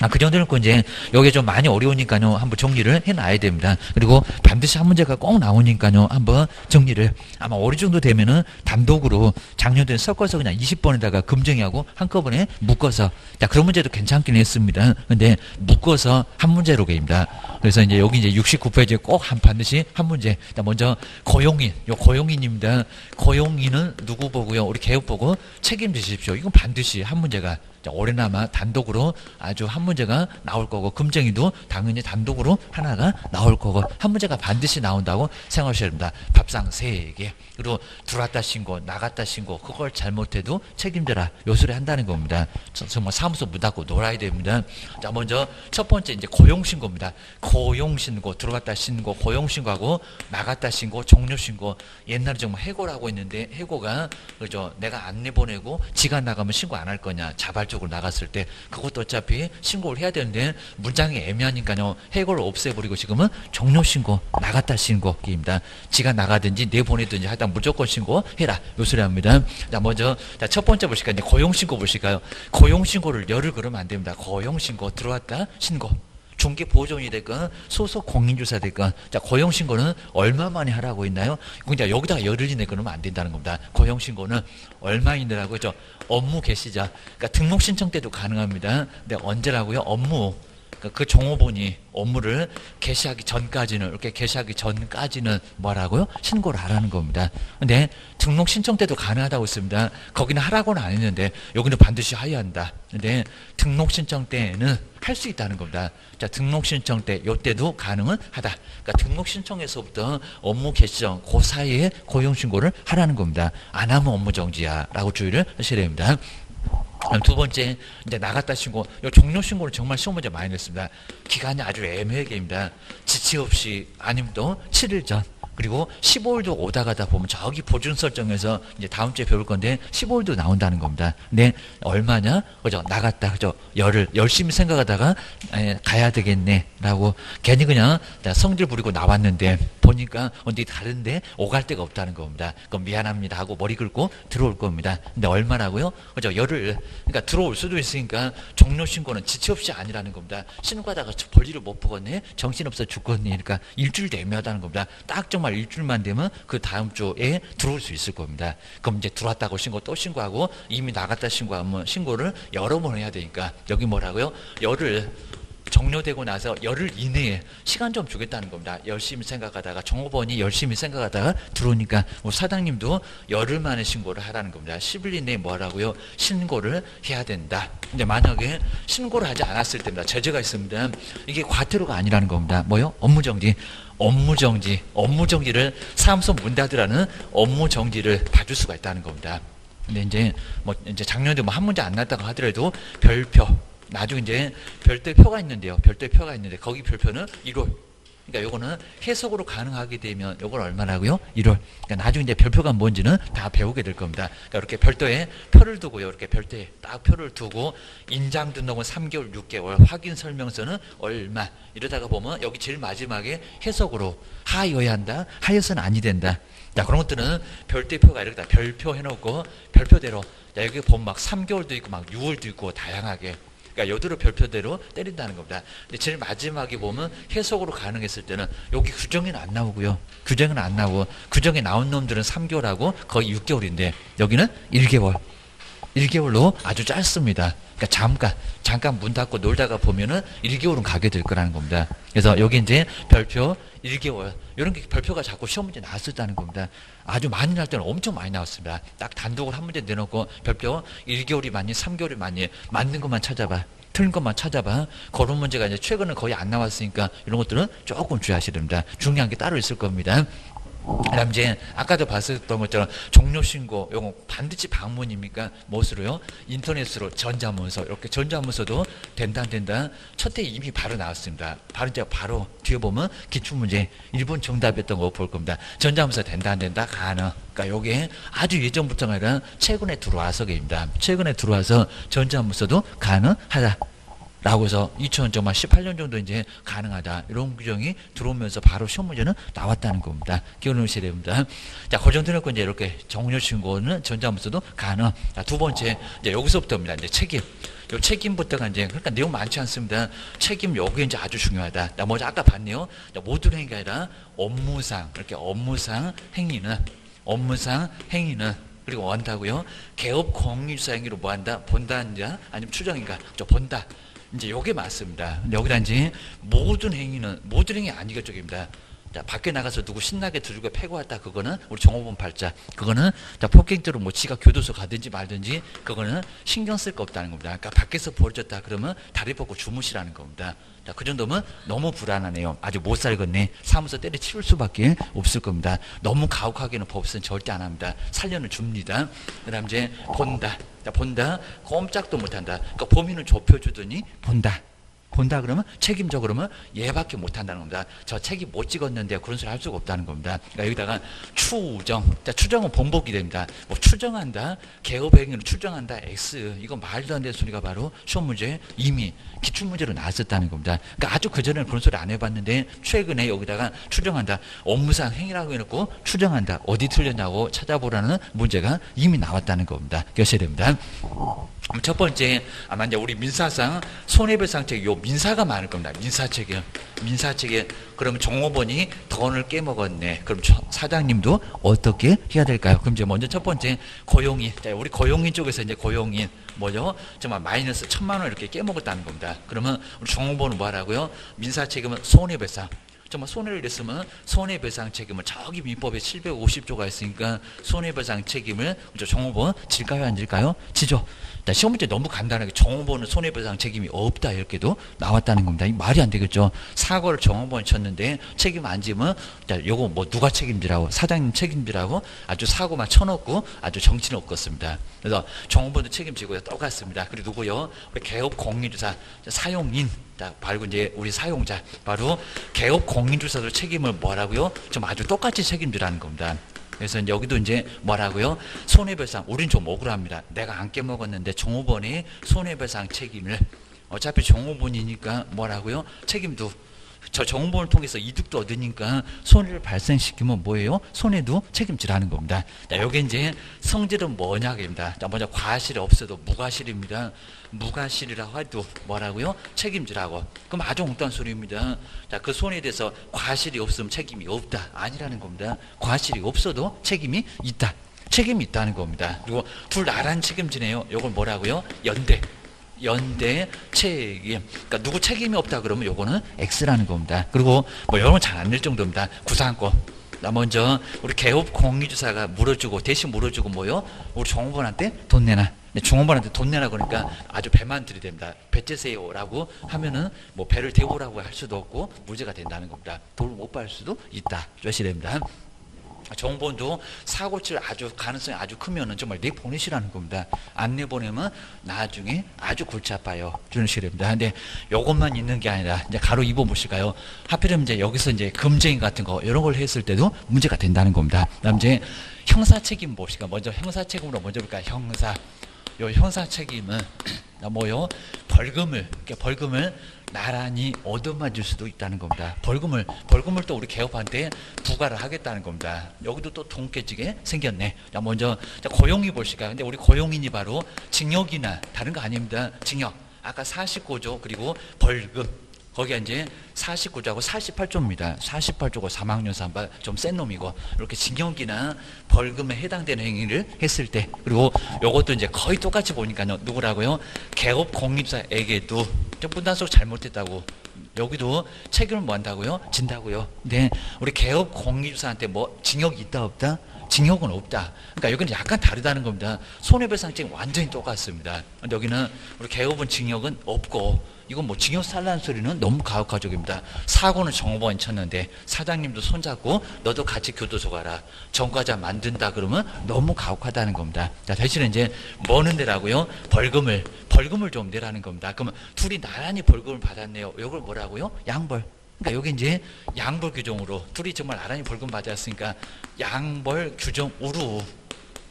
아, 그 정도는 그 이제 여기 좀 많이 어려우니까요. 한번 정리를 해놔야 됩니다. 그리고 반드시 한 문제가 꼭 나오니까요. 한번 정리를 아마 어느 정도 되면은 단독으로 작년도에 섞어서 그냥 20번에다가 금정이하고 한꺼번에 묶어서 자 그런 문제도 괜찮긴 했습니다. 근데 묶어서 한 문제로 개입니다. 그래서 이제 여기 이제 69페이지에 꼭 한 반드시 한 문제. 자 먼저 고용인, 요 고용인입니다. 고용인은 누구 보고요? 우리 개업 보고 책임지십시오. 이건 반드시 한 문제가 올해나마 단독으로 아주 한 문제가 나올 거고 금정이도 당연히 단독으로 하나가 나올 거고 한 문제가 반드시 나온다고 생각하셔야 됩니다. 밥상 세개 그리고 들어왔다 신고 나갔다 신고 그걸 잘못해도 책임져라 요소리 한다는 겁니다. 정말 사무소 문 닫고 놀아야 됩니다. 자 먼저 첫 번째 이제 고용 신고입니다. 고용 신고 들어갔다 신고 고용 신고하고 나갔다 신고 종료 신고 옛날에 정말 해고라고 했는데 해고가 그죠 내가 안 내 보내고 지가 나가면 신고 안 할 거냐 자발적 쪽으로 나갔을 때 그것도 어차피 신고를 해야 되는데 문장이 애매하니까요. 해고를 없애버리고 지금은 종료 신고 나갔다 신고입니다. 지가 나가든지 내보내든지 하여튼 무조건 신고해라. 요 소리 합니다. 자 먼저 자, 첫 번째 보실까요? 고용 신고 보실까요? 고용 신고를 열을 그러면 안 됩니다. 고용 신고 들어왔다 신고. 중개 보존이 됐건 소속 공인주사 됐건 자 고용 신고는 얼마 만에 하라고 했나요? 근데 여기다가 열흘 내 그러면 안 된다는 겁니다. 고용 신고는 얼마인데라고 죠 업무 개시자. 그러니까 등록 신청 때도 가능합니다. 근데 언제라고요? 업무 그러니까 그 종업원이 업무를 개시하기 전까지는 이렇게 개시하기 전까지는 뭐라고요? 신고를 하라는 겁니다. 근데 등록 신청 때도 가능하다고 했습니다. 거기는 하라고는 안 했는데 여기는 반드시 하야 한다. 근데 등록 신청 때는 할 수 있다는 겁니다. 자, 등록 신청 때 요때도 가능은 하다. 그러니까 등록 신청에서부터 업무 개시 전그 사이에 고용 신고를 하라는 겁니다. 안 하면 업무 정지야라고 주의를 하셔야 됩니다. 두 번째 이제 나갔다 신고 요 종료 신고를 정말 시험 문제 많이 냈습니다. 기간이 아주 애매하게입니다. 지체 없이 아니면 또 7일 전 그리고 15일도 오다 가다 보면 저기 보준 설정에서 이제 다음 주에 배울 건데 15일도 나온다는 겁니다. 근데 얼마냐? 그죠? 나갔다. 그죠? 열을 열심히 생각하다가 에, 가야 되겠네라고 괜히 그냥 성질 부리고 나왔는데 보니까 어디 다른데 오갈 데가 없다는 겁니다. 그럼 미안합니다 하고 머리 긁고 들어올 겁니다. 근데 얼마라고요? 그죠? 열을 그러니까 들어올 수도 있으니까 종료 신고는 지체 없이 아니라는 겁니다. 신고하다가 볼일을 못 보겠네. 정신 없어 죽겠네. 그러니까 일주일도 애매하다는 겁니다. 딱정 말 일주일만 되면 그 다음 주에 들어올 수 있을 겁니다. 그럼 이제 들어왔다고 신고 또 신고하고 이미 나갔다 신고하면 신고를 여러 번 해야 되니까 여기 뭐라고요? 열을 종료되고 나서 열흘 이내에 시간 좀 주겠다는 겁니다. 열심히 생각하다가 종업원이 열심히 생각하다가 들어오니까 뭐 사장님도 열흘 만에 신고를 하라는 겁니다. 10일 이내에 뭐 하라고요? 신고를 해야 된다. 근데 만약에 신고를 하지 않았을 때입니다. 제재가 있습니다. 이게 과태료가 아니라는 겁니다. 뭐요? 업무정지. 업무 정지, 업무 정지를 사무소 문 닫으라는 업무 정지를 받을 수가 있다는 겁니다. 근데 이제 뭐 이제 작년에 뭐한 문제 안 났다고 하더라도 별표 나중에 이제 별도의 표가 있는데요. 별도의 표가 있는데 거기 별표는 1월. 그러니까 요거는 해석으로 가능하게 되면 요걸 얼마라고요? 1월. 그러니까 나중에 이제 별표가 뭔지는 다 배우게 될 겁니다. 그러니까 이렇게 별도에 표를 두고요. 이렇게 별도에 딱 표를 두고 인장 등록은 3개월, 6개월, 확인 설명서는 얼마. 이러다가 보면 여기 제일 마지막에 해석으로 하여야 한다. 하여서는 아니 된다. 자, 그런 것들은 별도표가 이렇게 다 별표 해놓고 별표대로 자, 여기 보면 막 3개월도 있고 막 6월도 있고 다양하게 그러니까 여드로 별표대로 때린다는 겁니다. 근데 제일 마지막에 보면 해석으로 가능했을 때는 여기 규정에는 안 나오고요. 규정은 안 나오고 규정에 나온 놈들은 3개월하고 거의 6개월인데 여기는 1개월. 1개월로 아주 짧습니다. 그러니까 잠깐 잠깐 문 닫고 놀다가 보면은 1개월은 가게 될 거라는 겁니다. 그래서 여기 이제 별표 1개월 이런 게 별표가 자꾸 시험 문제 나왔었다는 겁니다. 아주 많이 날 때는 엄청 많이 나왔습니다. 딱 단독으로 한 문제 내놓고 별표 1개월이 많니 3개월이 많니 맞는 것만 찾아봐. 틀린 것만 찾아봐. 그런 문제가 이제 최근에 거의 안 나왔으니까 이런 것들은 조금 주의하셔야 됩니다. 중요한 게 따로 있을 겁니다. 그다음 이제 아까도 봤었던 것처럼 종료 신고 요거 반드시 방문입니까? 무엇으로요? 인터넷으로 전자문서 이렇게 전자문서도 된다 안 된다 첫 해 이미 바로 나왔습니다. 바로 이제 바로 뒤에 보면 기출 문제 일본 정답이었던 거 볼 겁니다. 전자문서 된다 안 된다 가능. 그러니까 요게 아주 예전부터가 아니라 최근에 들어와서입니다. 최근에 들어와서 전자문서도 가능하다. 라고 해서 2000 정말 18년 정도 이제 가능하다 이런 규정이 들어오면서 바로 시험 문제는 나왔다는 겁니다. 기억해놓으셔야 됩니다. 자, 그 정도 놓고 이제 이렇게 정료 신고는 전자문서도 가능. 자, 두 번째 이제 여기서부터입니다. 이제 책임. 요 책임부터가 이제 그러니까 내용 많지 않습니다. 책임 여기 이제 아주 중요하다. 나 먼저 아까 봤네요. 자, 모든 행위가 아니라 업무상 이렇게 업무상 행위는 업무상 행위는 그리고 원다고요. 개업 공유사 행위로 뭐 한다? 본다인가 아니면 추정인가? 저 본다. 이제 요게 맞습니다. 여기다 이제 모든 행위는 모든 행위 아니겠죠입니다. 자, 밖에 나가서 누구 신나게 들고 패고 왔다 그거는 우리 정호범 팔자 그거는 자 폭행죄로 뭐 지가 교도소 가든지 말든지 그거는 신경 쓸 거 없다는 겁니다. 그러니까 밖에서 벌어졌다 그러면 다리 뻗고 주무시라는 겁니다. 자, 그 정도면 너무 불안하네요. 아주 못 살겠네. 사무소 때려 치울 수밖에 없을 겁니다. 너무 가혹하게는 법은 절대 안 합니다. 살려는 줍니다. 그 다음 이제 본다. 자, 본다. 꼼짝도 못 한다. 그러니까 범인을 좁혀주더니 본다. 본다 그러면 책임져 그러면 얘밖에 못 한다는 겁니다. 저 책임 못 찍었는데 그런 소리 할 수가 없다는 겁니다. 그러니까 여기다가 추정. 자, 추정은 번복이 됩니다. 뭐 추정한다. 개업 행위를 추정한다. X. 이거 말도 안 되는 소리가 바로 시험 문제 이미 기출 문제로 나왔었다는 겁니다. 그러니까 아주 그 전에는 그런 소리 안 해봤는데 최근에 여기다가 추정한다. 업무상 행위라고 해놓고 추정한다. 어디 틀렸냐고 찾아보라는 문제가 이미 나왔다는 겁니다. 기억하셔야 됩니다. 첫 번째 아마 이제 우리 민사상 손해배상 책이 요 민사가 많을 겁니다. 민사책이요. 민사책에 그러면 종업원이 돈을 깨먹었네. 그럼 사장님도 어떻게 해야 될까요? 그럼 이제 먼저 첫 번째 고용인. 자, 우리 고용인 쪽에서 이제 고용인 뭐죠? 정말 마이너스 천만 원 이렇게 깨먹었다는 겁니다. 그러면 우리 종업원은 뭐 하라고요? 민사책임은 손해배상. 정말 손해를 냈으면 손해배상 책임을 저기 민법에 750조가 있으니까 손해배상 책임을 종업원 질까요 안 질까요? 지죠. 시험 문제 너무 간단하게 정호보는 손해배상 책임이 없다 이렇게도 나왔다는 겁니다. 이 말이 안 되겠죠. 사고를 정호보는 쳤는데 책임 안 지면 자, 요거 뭐 누가 책임지라고 사장님 책임지라고 아주 사고만 쳐놓고 아주 정신이 없겠습니다. 그래서 정호보도 책임지고요. 똑같습니다. 그리고 누구요? 우리 개업 공인주사 사용인 바로 이제 우리 사용자 바로 개업 공인주사도 책임을 뭐라고요? 좀 아주 똑같이 책임지라는 겁니다. 그래서 여기도 이제 뭐라고요? 손해배상. 우린 좀 억울합니다. 내가 안 깨먹었는데 종업원이 손해배상 책임을 어차피 종업원이니까 뭐라고요? 책임도 저 정보를 통해서 이득도 얻으니까 손해를 발생시키면 뭐예요? 손해도 책임지라는 겁니다. 자, 요게 이제 성질은 뭐냐입니다. 자, 먼저 과실이 없어도 무과실입니다. 무과실이라고 해도 뭐라고요? 책임지라고. 그럼 아주 엉뚱한 소리입니다. 자, 그 손해에 대해서 과실이 없으면 책임이 없다. 아니라는 겁니다. 과실이 없어도 책임이 있다. 책임이 있다는 겁니다. 그리고 둘 나란 책임지네요. 요걸 뭐라고요? 연대. 연대 책임. 그러니까 누구 책임이 없다 그러면 요거는 X라는 겁니다. 그리고 뭐 건잘안 낼 정도입니다. 구상권. 나 먼저 우리 개업 공유주사가 물어주고 대신 물어주고 뭐요? 우리 종업원한테 돈 내놔. 종업원한테 돈 내라 그러니까 아주 배만 들이댑니다. 배 째세요라고 하면은 뭐 배를 대우라고 할 수도 없고 무죄가 된다는 겁니다. 돈을 못 받을 수도 있다. 조시됩니다. 정보도 사고 칠 아주 가능성이 아주 크면은 정말 내보내시라는 겁니다. 안 내보내면 나중에 아주 골치 아파요. 주는 시입니다 근데 요것만 있는 게 아니라 이제 가로 입어 보실까요? 하필이면 이제 여기서 이제 금쟁이 같은 거 이런 걸 했을 때도 문제가 된다는 겁니다. 그다음 이제 형사 책임 봅시다. 먼저 형사 책임으로 먼저 볼까요? 형사. 요 형사 책임은 뭐요? 벌금을 이렇게 벌금을 나란히 얻어맞을 수도 있다는 겁니다. 벌금을 벌금을 또 우리 개업한테 부과를 하겠다는 겁니다. 여기도 또돈 깨지게 생겼네. 자 먼저 자, 고용이 보실까요? 근데 우리 고용인이 바로 징역이나 다른 거 아닙니다. 징역. 아까 49조 그리고 벌금 거기에 이제 49조하고 48조입니다. 48조고 사망년 삼발 좀센 놈이고 이렇게 징역이나 벌금에 해당되는 행위를 했을 때 그리고 요것도 이제 거의 똑같이 보니까요. 누구라고요? 개업 공립사에게도 좀 분단속 잘못했다고 여기도 책임을 뭐 한다고요? 진다고요. 근데 우리 개업 공립사한테 뭐 징역이 있다 없다? 징역은 없다. 그러니까 여기는 약간 다르다는 겁니다. 손해배상증 완전히 똑같습니다. 근데 여기는 우리 개업은 징역은 없고 이건 뭐 징역 살라는 소리는 너무 가혹가족입니다. 사고는 정보원 쳤는데 사장님도 손잡고 너도 같이 교도소 가라. 전과자 만든다 그러면 너무 가혹하다는 겁니다. 자, 대신에 이제 뭐는 데라고요? 벌금을 벌금을 좀 내라는 겁니다. 그러면 둘이 나란히 벌금을 받았네요. 이걸 뭐라고요? 양벌. 그러니까 여기 이제 양벌 규정으로 둘이 정말 나란히 벌금 받았으니까 양벌 규정으로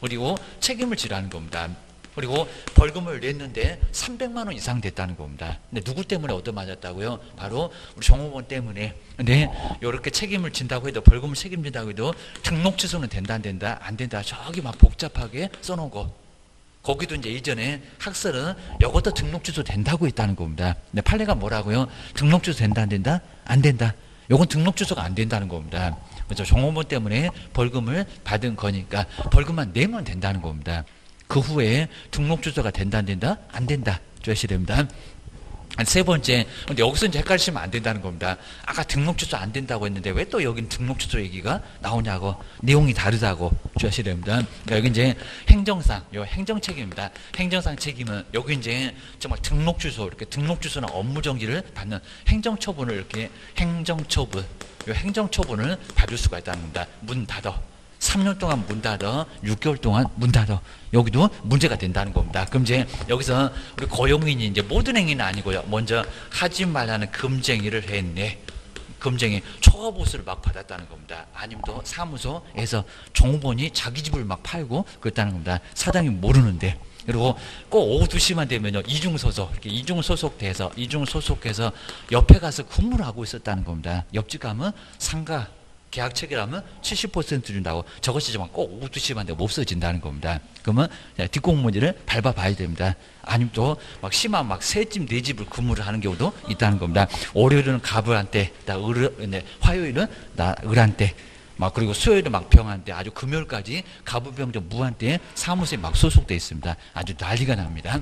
그리고 책임을 지라는 겁니다. 그리고 벌금을 냈는데 300만 원 이상 됐다는 겁니다. 근데 누구 때문에 얻어맞았다고요? 바로 우리 정호원 때문에. 근데 이렇게 책임을 진다고 해도 벌금을 책임진다고 해도 등록 취소는 된다 안 된다 안 된다 저기 막 복잡하게 써놓은 거. 거기도 이제 이전에 학설은 이것도 등록 취소 된다고 했다는 겁니다. 근데 판례가 뭐라고요? 등록 취소 된다 안 된다? 안 된다. 요건 등록 취소가 안 된다는 겁니다. 그래서 종업원 때문에 벌금을 받은 거니까 벌금만 내면 된다는 겁니다. 그 후에 등록 주소가 된다 안 된다? 안 된다. 주셔야 됩니다. 세 번째, 근데 여기서 이제 헷갈리시면 안 된다는 겁니다. 아까 등록 주소 안 된다고 했는데 왜 또 여긴 등록 주소 얘기가 나오냐고 내용이 다르다고 주셔야 됩니다. 그러니까 여기 이제 행정상, 요 행정 책임입니다. 행정상 책임은 여기 이제 정말 등록 주소 이렇게 등록 주소나 업무 정지를 받는 행정 처분을 이렇게 행정 처분, 요 행정 처분을 받을 수가 있다는 겁니다. 문 닫어. 3년 동안 문 닫아 6개월 동안 문 닫아 여기도 문제가 된다는 겁니다. 그럼 이제 여기서 우리 고용인이 이제 모든 행위는 아니고요. 먼저 하지 말라는 금쟁이를 했네. 금쟁이 초과보수를 막 받았다는 겁니다. 아니면 또 사무소에서 종업원이 자기 집을 막 팔고 그랬다는 겁니다. 사장이 모르는데. 그리고 꼭 오후 2시만 되면요. 이중소속, 이렇게 이중소속돼서, 이중소속해서 옆에 가서 근무를 하고 있었다는 겁니다. 옆집 가면 상가, 계약 체결하면 70% 준다고 저것이 정말 꼭 오후 2시만 되면 없어진다는 겁니다. 그러면 뒷공무지를 밟아봐야 됩니다. 아니면 또 막 심한 막 세 집, 네 집을 근무를 하는 경우도 있다는 겁니다. 월요일은 가불한테, 화요일은 나 을한테, 막 그리고 수요일은 막 병한테 아주 금요일까지 가부병정 무한대 사무소에 막 소속돼 있습니다. 아주 난리가 납니다.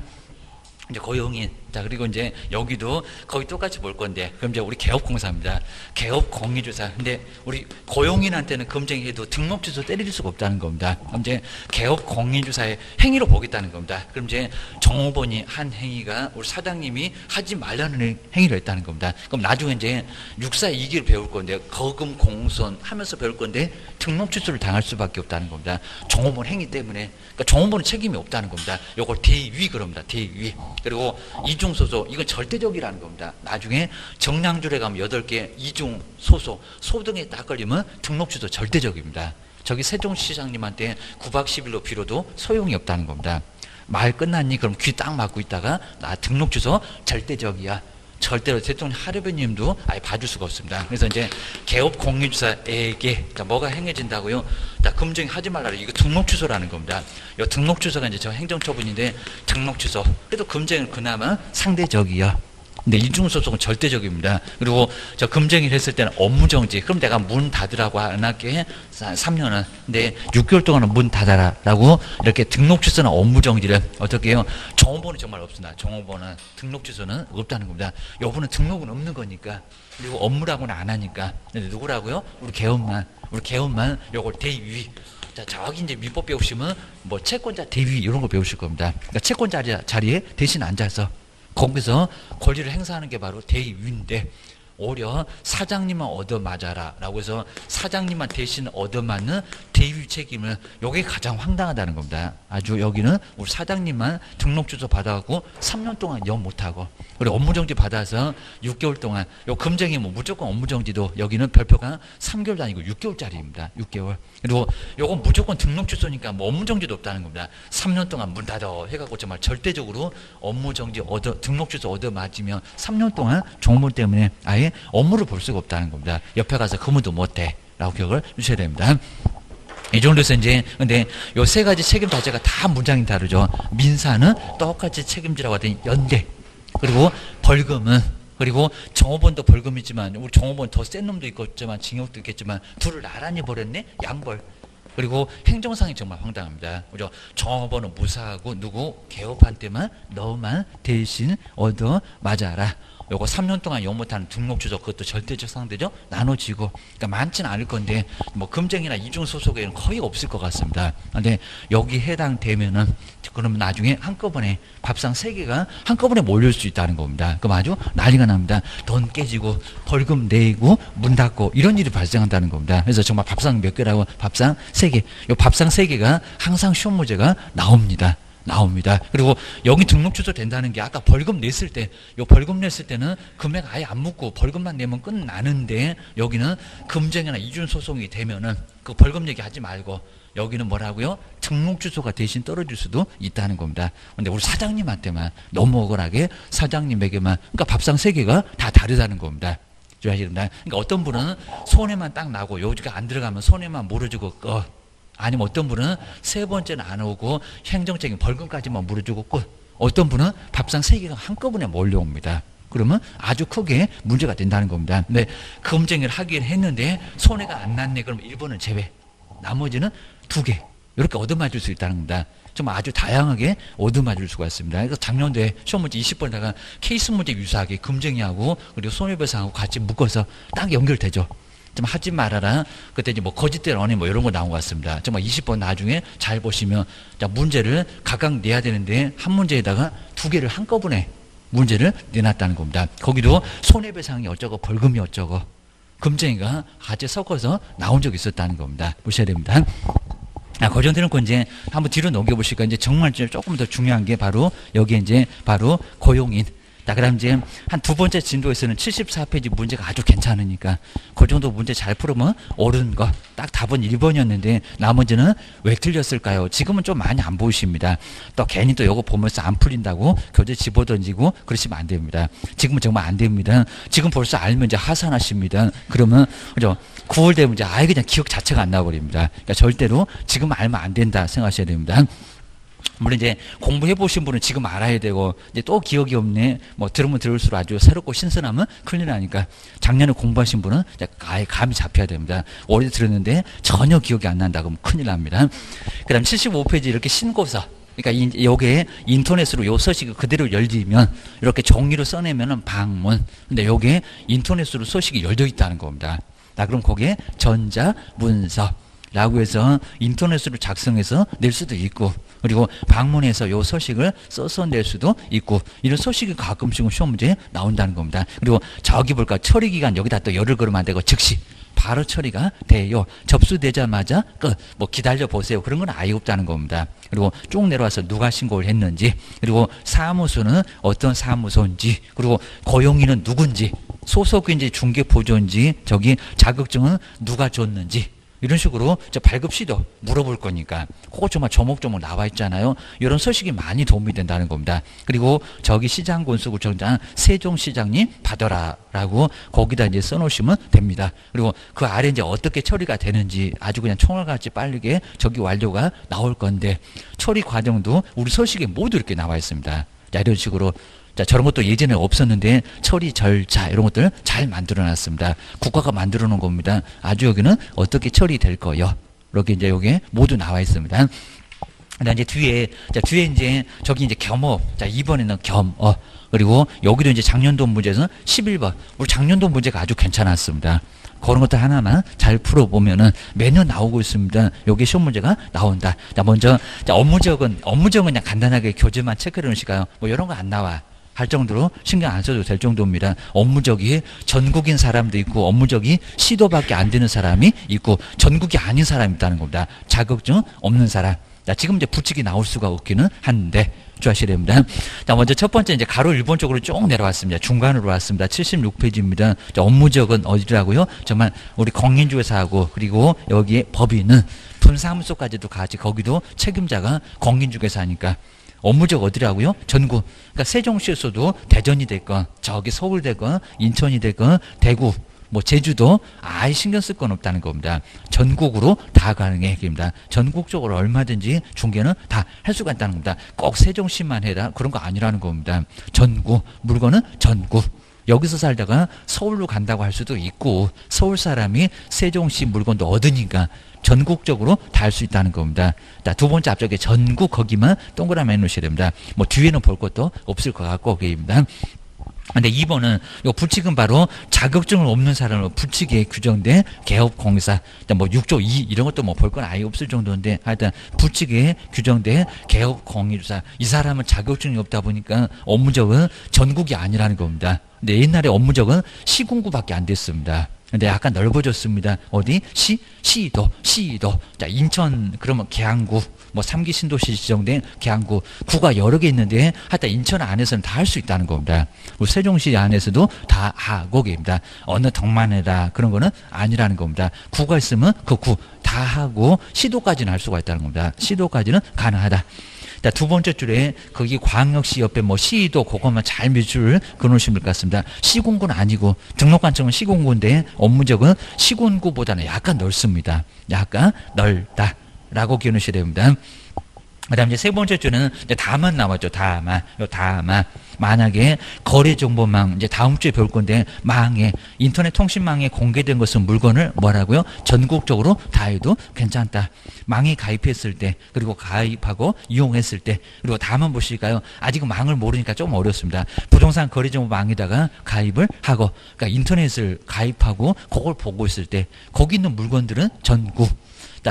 이제 고용인 자 그리고 이제 여기도 거의 똑같이 볼 건데 그럼 이제 우리 개업공사입니다. 개업 공인주사 근데 우리 고용인한테는 검증해도 등록 주소 때릴 수가 없다는 겁니다. 그럼 이제 개업 공인주사의 행위로 보겠다는 겁니다. 그럼 이제 정호본이 한 행위가 우리 사장님이 하지 말라는 행위를 했다는 겁니다. 그럼 나중에 이제 육사 이기를 배울 건데 거금 공손 하면서 배울 건데 등록 주소를 당할 수밖에 없다는 겁니다. 정호본 행위 때문에 그러니까 정호본은 책임이 없다는 겁니다. 요걸 대위 그럽니다. 대위 그리고 이 이중 소속 이건 절대적이라는 겁니다. 나중에 정량줄에 가면 8개 이중 소속 소등에 딱 걸리면 등록 주소 절대적입니다. 저기 세종시장님한테 9박 10일로 빌어도 소용이 없다는 겁니다. 말 끝났니? 그럼 귀딱 막고 있다가 나 등록 주소 절대적이야. 절대로 대통령 하르베님도 아예 봐줄 수가 없습니다. 그래서 이제 개업 공유주사에게 뭐가 행해진다고요? 자, 금증 하지 말라. 이거 등록 주소라는 겁니다. 이 등록 주소가 이제 저 행정처분인데 등록 주소. 그래도 금증은 그나마 상대적이야. 근데 이중소속은 절대적입니다. 그리고 저 금쟁이를 했을 때는 업무정지. 그럼 내가 문 닫으라고 안 할게. 3년은. 근데 6개월 동안은 문 닫아라. 라고 이렇게 등록 취소나 업무정지를 어떻게 해요? 정호번은 정말 없습니다. 정호번은 등록 취소는 없다는 겁니다. 여부는 등록은 없는 거니까. 그리고 업무라고는 안 하니까. 근데 누구라고요? 우리 개업만. 우리 개업만 요걸 대위. 자, 저기 이제 민법 배우시면 뭐 채권자 대위 이런 거 배우실 겁니다. 그러니까 채권자 자리에 대신 앉아서 거기서 권리를 행사하는 게 바로 대위인데 오히려 사장님만 얻어맞아라 라고 해서 사장님만 대신 얻어맞는 대위 책임을 요게 가장 황당하다는 겁니다. 아주 여기는 우리 사장님만 등록 주소 받아갖고 3년 동안 영 못하고 그리고 업무정지 받아서 6개월 동안 요 금쟁이 뭐 무조건 업무정지도 여기는 별표가 3개월도 아니고 6개월짜리입니다. 6개월. 그리고 요건 무조건 등록 주소니까 뭐 업무정지도 없다는 겁니다. 3년 동안 문 닫아 해갖고 정말 절대적으로 업무정지 얻어 등록 주소 얻어 맞으면 3년 동안 종무 때문에 아예 업무를 볼 수가 없다는 겁니다. 옆에 가서 근무도 못해. 라고 기억을 주셔야 됩니다. 이 정도에서 이제 근데 요 세 가지 책임 자체가 다 문장이 다르죠. 민사는 똑같이 책임지라고 하더니 연대 그리고 벌금은 그리고 정호본도 벌금이지만 우리 정호본 더 센 놈도 있겠지만 징역도 있겠지만 둘을 나란히 버렸네 양벌 그리고 행정상이 정말 황당합니다. 그죠? 정호본은 무사하고 누구 개업한 때만 너만 대신 얻어 맞아라. 요거 3년 동안 영 못하는 등록주소 그것도 절대적 상대죠. 나눠지고 그러니까 많지는 않을 건데 뭐 금쟁이나 이중 소속에는 거의 없을 것 같습니다. 근데 여기 해당되면은 그러면 나중에 한꺼번에 밥상 세 개가 한꺼번에 몰릴 수 있다는 겁니다. 그럼 아주 난리가 납니다. 돈 깨지고 벌금 내고 문 닫고 이런 일이 발생한다는 겁니다. 그래서 정말 밥상 몇 개라고 밥상 세 개. 요 밥상 세 개가 항상 시험 문제가 나옵니다. 나옵니다. 그리고 여기 등록 주소 된다는 게 아까 벌금 냈을 때, 요 벌금 냈을 때는 금액 아예 안 묻고 벌금만 내면 끝나는데 여기는 금쟁이나 이준 소송이 되면은 그 벌금 얘기 하지 말고 여기는 뭐라고요? 등록 주소가 대신 떨어질 수도 있다는 겁니다. 근데 우리 사장님한테만 너무 억울하게 사장님에게만 그러니까 밥상 세 개가 다 다르다는 겁니다. 그러니까 어떤 분은 손해만 딱 나고 여기가 안 들어가면 손해만 물어주고 어, 아니면 어떤 분은 세 번째는 안 오고 행정적인 벌금까지만 물어주고 끝. 어떤 분은 밥상 세 개가 한꺼번에 몰려옵니다. 그러면 아주 크게 문제가 된다는 겁니다. 근데 검증을 하긴 했는데 손해가 안 났네. 그럼 1번은 제외. 나머지는 두 개. 이렇게 얻어맞을 수 있다는 겁니다. 좀 아주 다양하게 얻어맞을 수가 있습니다. 그래서 작년도에 시험 문제 20번에다가 케이스 문제 유사하게 금쟁이하고 그리고 손해배상하고 같이 묶어서 딱 연결되죠. 좀 하지 말아라. 그때 이제 뭐 거짓된 언행 뭐 이런 거 나온 것 같습니다. 정말 20번 나중에 잘 보시면 자 문제를 각각 내야 되는데 한 문제에다가 두 개를 한꺼번에 문제를 내놨다는 겁니다. 거기도 손해배상이 어쩌고 벌금이 어쩌고 금쟁이가 같이 섞어서 나온 적이 있었다는 겁니다. 보셔야 됩니다. 아, 거전되는 건 이제 한번 뒤로 넘겨보실까 이제 정말 조금 더 중요한 게 바로 여기 이제 바로 고용인 자, 그 다음 이제 한두 번째 진도에서는 74페이지 문제가 아주 괜찮으니까 그 정도 문제 잘 풀으면 옳은 거. 딱 답은 1번이었는데 나머지는 왜 틀렸을까요? 지금은 좀 많이 안 보이십니다. 또 괜히 또 이거 보면서 안 풀린다고 교재 집어 던지고 그러시면 안 됩니다. 지금은 정말 안 됩니다. 지금 벌써 알면 이제 하산하십니다. 그러면, 그죠? 9월 되면 이제 아예 그냥 기억 자체가 안 나버립니다. 그러니까 절대로 지금 알면 안 된다 생각하셔야 됩니다. 물론 이제 공부해 보신 분은 지금 알아야 되고 이제 또 기억이 없네. 뭐 들으면 들을수록 아주 새롭고 신선하면 큰일 나니까 작년에 공부하신 분은 아예 감이 잡혀야 됩니다. 올해 들었는데 전혀 기억이 안 난다 그러면 큰일 납니다. 그 다음 75페이지 이렇게 신고서 그러니까 여기에 인터넷으로 요 서식을 그대로 열리면 이렇게 종이로 써내면은 방문. 근데 여기에 인터넷으로 서식이 열려 있다는 겁니다. 나 그럼 거기에 전자 문서 라고 해서 인터넷으로 작성해서 낼 수도 있고 그리고 방문해서 요 서식을 써서 낼 수도 있고 이런 서식이 가끔씩은 시험 문제에 나온다는 겁니다. 그리고 저기 볼까 처리 기간 여기다 또 열을 걸으면 안 되고 즉시 바로 처리가 돼요. 접수되자마자 끝. 뭐 기다려 보세요. 그런 건 아예 없다는 겁니다. 그리고 쭉 내려와서 누가 신고를 했는지, 그리고 사무소는 어떤 사무소인지, 그리고 고용인은 누군지, 소속인지 중개보조인지, 저기 자격증은 누가 줬는지, 이런 식으로 발급 시도 물어볼 거니까 그거 정말 조목조목 나와 있잖아요. 이런 소식이 많이 도움이 된다는 겁니다. 그리고 저기 시장 군수구청장 세종시장님 받아라라고 거기다 이제 써놓으시면 됩니다. 그리고 그 아래 이제 어떻게 처리가 되는지 아주 그냥 총알같이 빠르게 저기 완료가 나올 건데 처리 과정도 우리 소식에 모두 이렇게 나와 있습니다. 자, 이런 식으로 자, 저런 것도 예전에 없었는데 처리 절차 이런 것들 잘 만들어 놨습니다. 국가가 만들어 놓은 겁니다. 아주 여기는 어떻게 처리될 거요. 이렇게 이제 여기 모두 나와 있습니다. 그다음 이제 뒤에 자 뒤에 이제 저기 이제 겸업 자 이번에는 겸어 그리고 여기도 이제 작년도 문제에서 11번 우리 작년도 문제가 아주 괜찮았습니다. 그런 것들 하나만 잘 풀어보면은 매년 나오고 있습니다. 여기 시험 문제가 나온다. 자, 먼저 자, 업무적은 업무적은 그냥 간단하게 교재만 체크해 놓으실까요? 뭐 이런 거 안 나와. 할 정도로 신경 안 써도 될 정도입니다. 업무적이 전국인 사람도 있고 업무적이 시도밖에 안 되는 사람이 있고 전국이 아닌 사람이 있다는 겁니다. 자격증 없는 사람. 자, 지금 이제 부칙이 나올 수가 없기는 한데 주하셔야 됩니다. 자, 먼저 첫 번째 이제 가로 1번 쪽으로 쭉 내려왔습니다. 중간으로 왔습니다. 76페이지입니다. 자, 업무적은 어디라고요? 정말 우리 공인중개사하고 그리고 여기에 법인은 분사무소까지도 같이 거기도 책임자가 공인중개사니까 업무적 어디라고요? 전국. 그러니까 세종시에서도 대전이 됐건 저기 서울 됐건 인천이 됐건 대구 뭐 제주도 아예 신경 쓸 건 없다는 겁니다. 전국으로 다 가능해 얘기입니다. 전국적으로 얼마든지 중개는 다 할 수가 있다는 겁니다. 꼭 세종시만 해라 그런 거 아니라는 겁니다. 전국 물건은 전국. 여기서 살다가 서울로 간다고 할 수도 있고 서울 사람이 세종시 물건도 얻으니까 전국적으로 다 할 수 있다는 겁니다. 자, 두 번째 앞쪽에 전국 거기만 동그라미 해놓으셔야 됩니다. 뭐 뒤에는 볼 것도 없을 것 같고 그입니다. 근데 2번은 요 불칙은 바로 자격증을 없는 사람으로 불칙에 규정된 개업공사 뭐 6조 2 이런 것도 뭐 볼 건 아예 없을 정도인데 하여튼 불칙에 규정된 개업공인사 이 사람은 자격증이 없다 보니까 업무적은 전국이 아니라는 겁니다. 근데 옛날에 업무적은 시군구밖에 안 됐습니다. 근데 약간 넓어졌습니다. 어디? 시, 시도, 시도. 자, 인천, 그러면 계양구, 뭐 삼기 신도시 지정된 계양구, 구가 여러 개 있는데, 하여튼 인천 안에서는 다 할 수 있다는 겁니다. 그리고 세종시 안에서도 다 하고 계십니다. 어느 덕만에다 그런 거는 아니라는 겁니다. 구가 있으면 그 구 다 하고, 시도까지는 할 수가 있다는 겁니다. 시도까지는 가능하다. 자, 두 번째 줄에 거기 광역시 옆에 뭐 시도 그것만 잘 밑줄을 그어놓으시면 될 것 같습니다. 시군구는 아니고 등록관청은 시군구인데 업무적은 시군구보다는 약간 넓습니다. 약간 넓다라고 기억하셔야 됩니다. 그 다음 이제 세 번째 줄은 이제 다만 나왔죠. 다만. 요 다만. 만약에 거래 정보망 이제 다음 주에 배울 건데 망에 인터넷 통신망에 공개된 것은 물건을 뭐라고요? 전국적으로 다 해도 괜찮다. 망에 가입했을 때 그리고 가입하고 이용했을 때 그리고 다만 보실까요? 아직 망을 모르니까 좀 어렵습니다. 부동산 거래 정보 망에다가 가입을 하고 그러니까 인터넷을 가입하고 그걸 보고 있을 때 거기 있는 물건들은 전국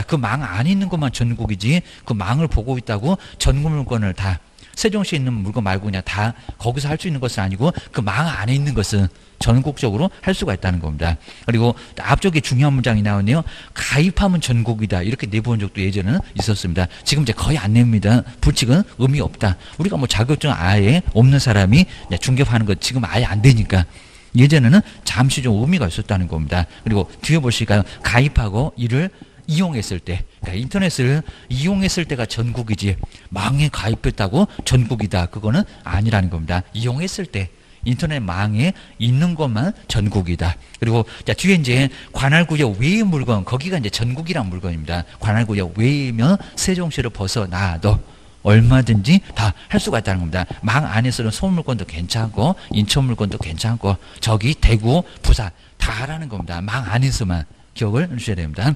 그 망 안에 있는 것만 전국이지 그 망을 보고 있다고 전국 물건을 다 세종시에 있는 물건 말고 그냥 다 거기서 할 수 있는 것은 아니고 그 망 안에 있는 것은 전국적으로 할 수가 있다는 겁니다. 그리고 앞쪽에 중요한 문장이 나오네요. 가입하면 전국이다. 이렇게 내본 적도 예전에는 있었습니다. 지금 이제 거의 안 냅니다. 불칙은 의미 없다. 우리가 뭐 자격증 아예 없는 사람이 중개하는 것 지금 아예 안 되니까 예전에는 잠시 좀 의미가 있었다는 겁니다. 그리고 뒤에 보실까요? 가입하고 이를 이용했을 때, 그러니까 인터넷을 이용했을 때가 전국이지 망에 가입했다고 전국이다. 그거는 아니라는 겁니다. 이용했을 때. 인터넷 망에 있는 것만 전국이다. 그리고 자 뒤에 이제 관할구역 외의 물건 거기가 이제 전국이란 물건입니다. 관할구역 외이면 세종시를 벗어나도 얼마든지 다 할 수가 있다는 겁니다. 망 안에서는 서울 물건도 괜찮고 인천 물건도 괜찮고 저기 대구 부산 다 하라는 겁니다. 망 안에서만 기억을 해주셔야 됩니다.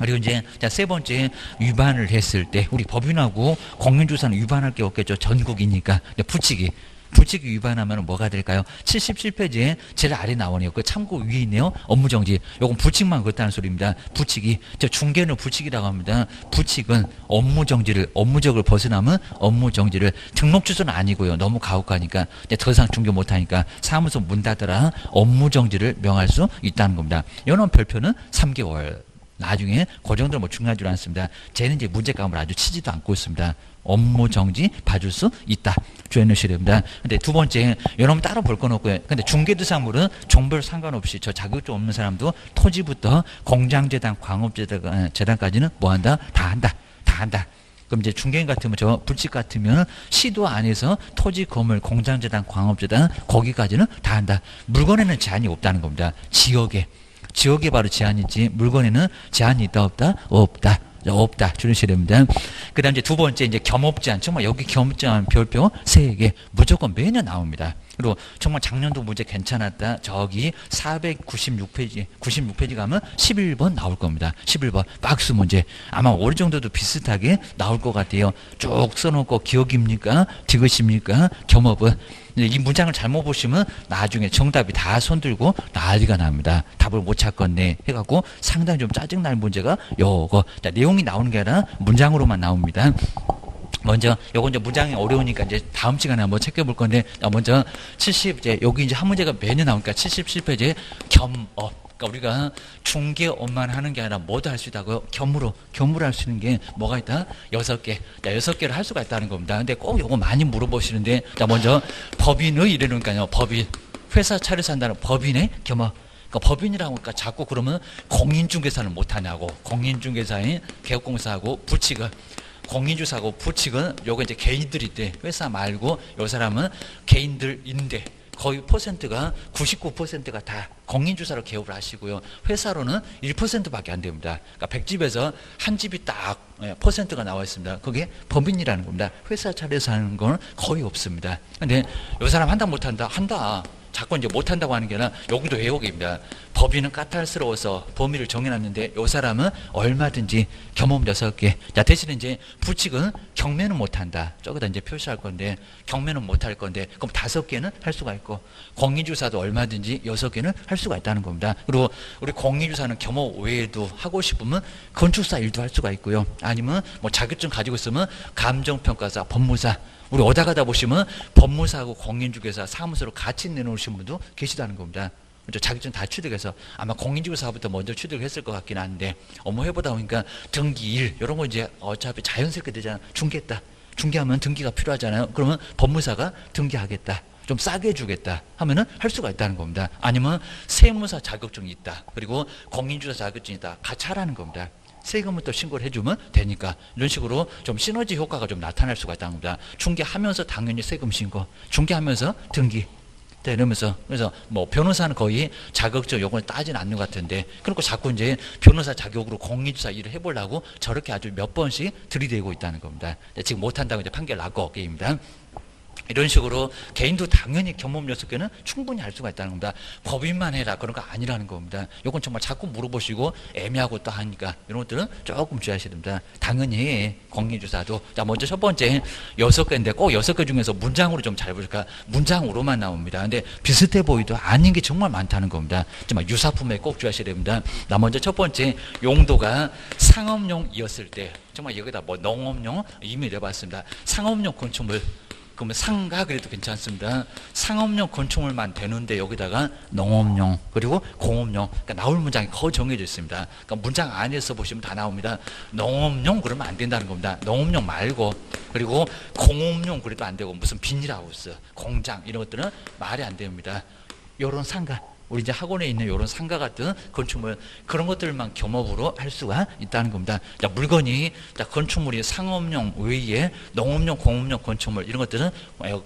그리고 이제 자 세 번째 위반을 했을 때 우리 법인하고 공인주사는 위반할 게 없겠죠 전국이니까 부칙이 부칙 위반하면 뭐가 될까요? 77페이지에 제일 아래 나오네요. 그 참고 위에 있네요. 업무정지. 요건 부칙만 그렇다는 소리입니다. 부칙이. 저 중개는 부칙이라고 합니다. 부칙은 업무정지를, 업무적을 벗어나면 업무정지를 등록 주소는 아니고요. 너무 가혹하니까. 더 이상 중개 못하니까 사무소 문 닫아라 업무정지를 명할 수 있다는 겁니다. 연원 별표는 3개월. 나중에 그 정도는 뭐 중요하지 않습니다. 쟤는 이제 문제감을 아주 치지도 않고 있습니다. 업무 정지 봐줄 수 있다. 조해놓으셔야 됩니다. 근데 두 번째, 여러분 따로 볼 건 없고요. 근데 중개대상물은 종별 상관없이 저 자격증 없는 사람도 토지부터 공장재단, 광업재단까지는 뭐 한다? 다 한다. 다 한다. 그럼 이제 중개인 같으면 저 불칙 같으면 시도 안에서 토지, 건물, 공장재단, 광업재단 거기까지는 다 한다. 물건에는 제한이 없다는 겁니다. 지역에. 지역에 바로 제한이지 물건에는 제한이 있다 없다 없다 없다 줄이셔야 됩니다. 그다음 이제 두 번째 이제 겸업제한 정말 여기 겸업제한 별표 세 개 무조건 매년 나옵니다. 그리고 정말 작년도 문제 괜찮았다. 저기 496페이지, 96페이지 가면 11번 나올 겁니다. 11번 박스 문제. 아마 올 정도도 비슷하게 나올 것 같아요. 쭉 써놓고 기억입니까? 디귿입니까? 겸업은. 이 문장을 잘못 보시면 나중에 정답이 다 손들고 난리가 납니다. 답을 못 찾겠네 해갖고 상당히 좀 짜증날 문제가 요거. 자, 내용이 나오는 게 아니라 문장으로만 나옵니다. 먼저 요거 이제 문장이 어려우니까 이제 다음 시간에 한번 체크해 볼 건데 먼저 70 이제 여기 이제 한 문제가 매년 나오니까 77페이지에 겸업 그러니까 우리가 중개업만 하는 게 아니라 뭐도 할 수 있다고요? 겸으로 겸으로 할 수 있는 게 뭐가 있다? 여섯 개. 자, 여섯 개를 할 수가 있다는 겁니다. 근데 꼭 요거 많이 물어보시는데 자 먼저 법인의 이러니까요. 법인 회사 차려서 한다는 법인의 겸업 그러니까 법인이라고 하니까 자꾸 그러면 공인중개사는 못하냐고 공인중개사인 개업공사하고 부칙을 공인주사고 부칙은 요거 이제 개인들이 돼 회사 말고 요 사람은 개인들인데 거의 퍼센트가 99%가 다 공인주사로 개업을 하시고요. 회사로는 1%밖에 안 됩니다. 그러니까 100집에서 한 집이 딱 예, 퍼센트가 나와 있습니다. 그게 법인이라는 겁니다. 회사 차려서 하는 건 거의 없습니다. 근데 요 사람 한다 못한다 한다. 자꾸 이제 못한다고 하는 게 아니라 여기도 외국입니다. 법인은 까탈스러워서 범위를 정해놨는데 요 사람은 얼마든지 경험 여섯 개. 자 대신에 이제 부칙은 경매는 못한다. 저기다 이제 표시할 건데 경매는 못할 건데 그럼 다섯 개는 할 수가 있고 공인주사도 얼마든지 여섯 개는 할 수가 있다는 겁니다. 그리고 우리 공인주사는 겸업 외에도 하고 싶으면 건축사 일도 할 수가 있고요. 아니면 뭐 자격증 가지고 있으면 감정평가사, 법무사 우리 오다 가다 보시면 법무사하고 공인중개사 사무소로 같이 내놓으신 분도 계시다는 겁니다. 자격증 다 취득해서 아마 공인중개사부터 먼저 취득했을 것 같긴 한데 업무 해보다 보니까 등기 일 이런 거 이제 어차피 자연스럽게 되잖아. 중개했다. 중개하면 등기가 필요하잖아요. 그러면 법무사가 등기하겠다. 좀 싸게 주겠다 하면은 할 수가 있다는 겁니다. 아니면 세무사 자격증이 있다. 그리고 공인주사 자격증이 있다. 같이 하라는 겁니다. 세금을 또 신고를 해주면 되니까 이런 식으로 좀 시너지 효과가 좀 나타날 수가 있다는 겁니다. 중개하면서 당연히 세금 신고, 중개하면서 등기. 네, 이러면서 그래서 뭐 변호사는 거의 자격증 요건을 따지는 않는 것 같은데 그리고 자꾸 이제 변호사 자격으로 공인주사 일을 해보려고 저렇게 아주 몇 번씩 들이대고 있다는 겁니다. 네, 지금 못한다고 이제 판결 났고 게임입니다. 이런 식으로 개인도 당연히 경험 개는 충분히 할 수가 있다는 겁니다. 법인만 해라 그런 거 아니라는 겁니다. 이건 정말 자꾸 물어보시고 애매하고 또 하니까 이런 것들은 조금 주의하셔야 됩니다. 당연히 공인주사도 자 먼저 첫 번째 여섯 개인데 꼭 여섯 개 중에서 문장으로 좀 잘 보니까 문장으로만 나옵니다. 근데 비슷해 보이도 아닌 게 정말 많다는 겁니다. 정말 유사품에 꼭 주의하셔야 됩니다. 나 먼저 첫 번째 용도가 상업용이었을 때 정말 여기다 뭐 농업용 이미 내봤습니다. 상업용 건축물 그러면 상가 그래도 괜찮습니다. 상업용 건축물만 되는데 여기다가 농업용 그리고 공업용 그러니까 나올 문장이 거의 정해져 있습니다. 그러니까 문장 안에서 보시면 다 나옵니다. 농업용 그러면 안 된다는 겁니다. 농업용 말고 그리고 공업용 그래도 안 되고 무슨 비닐하우스, 공장 이런 것들은 말이 안 됩니다. 요런 상가 우리 이제 학원에 있는 이런 상가 같은 건축물 그런 것들만 겸업으로 할 수가 있다는 겁니다. 자, 물건이 자, 건축물이 상업용 외에 농업용, 공업용 건축물 이런 것들은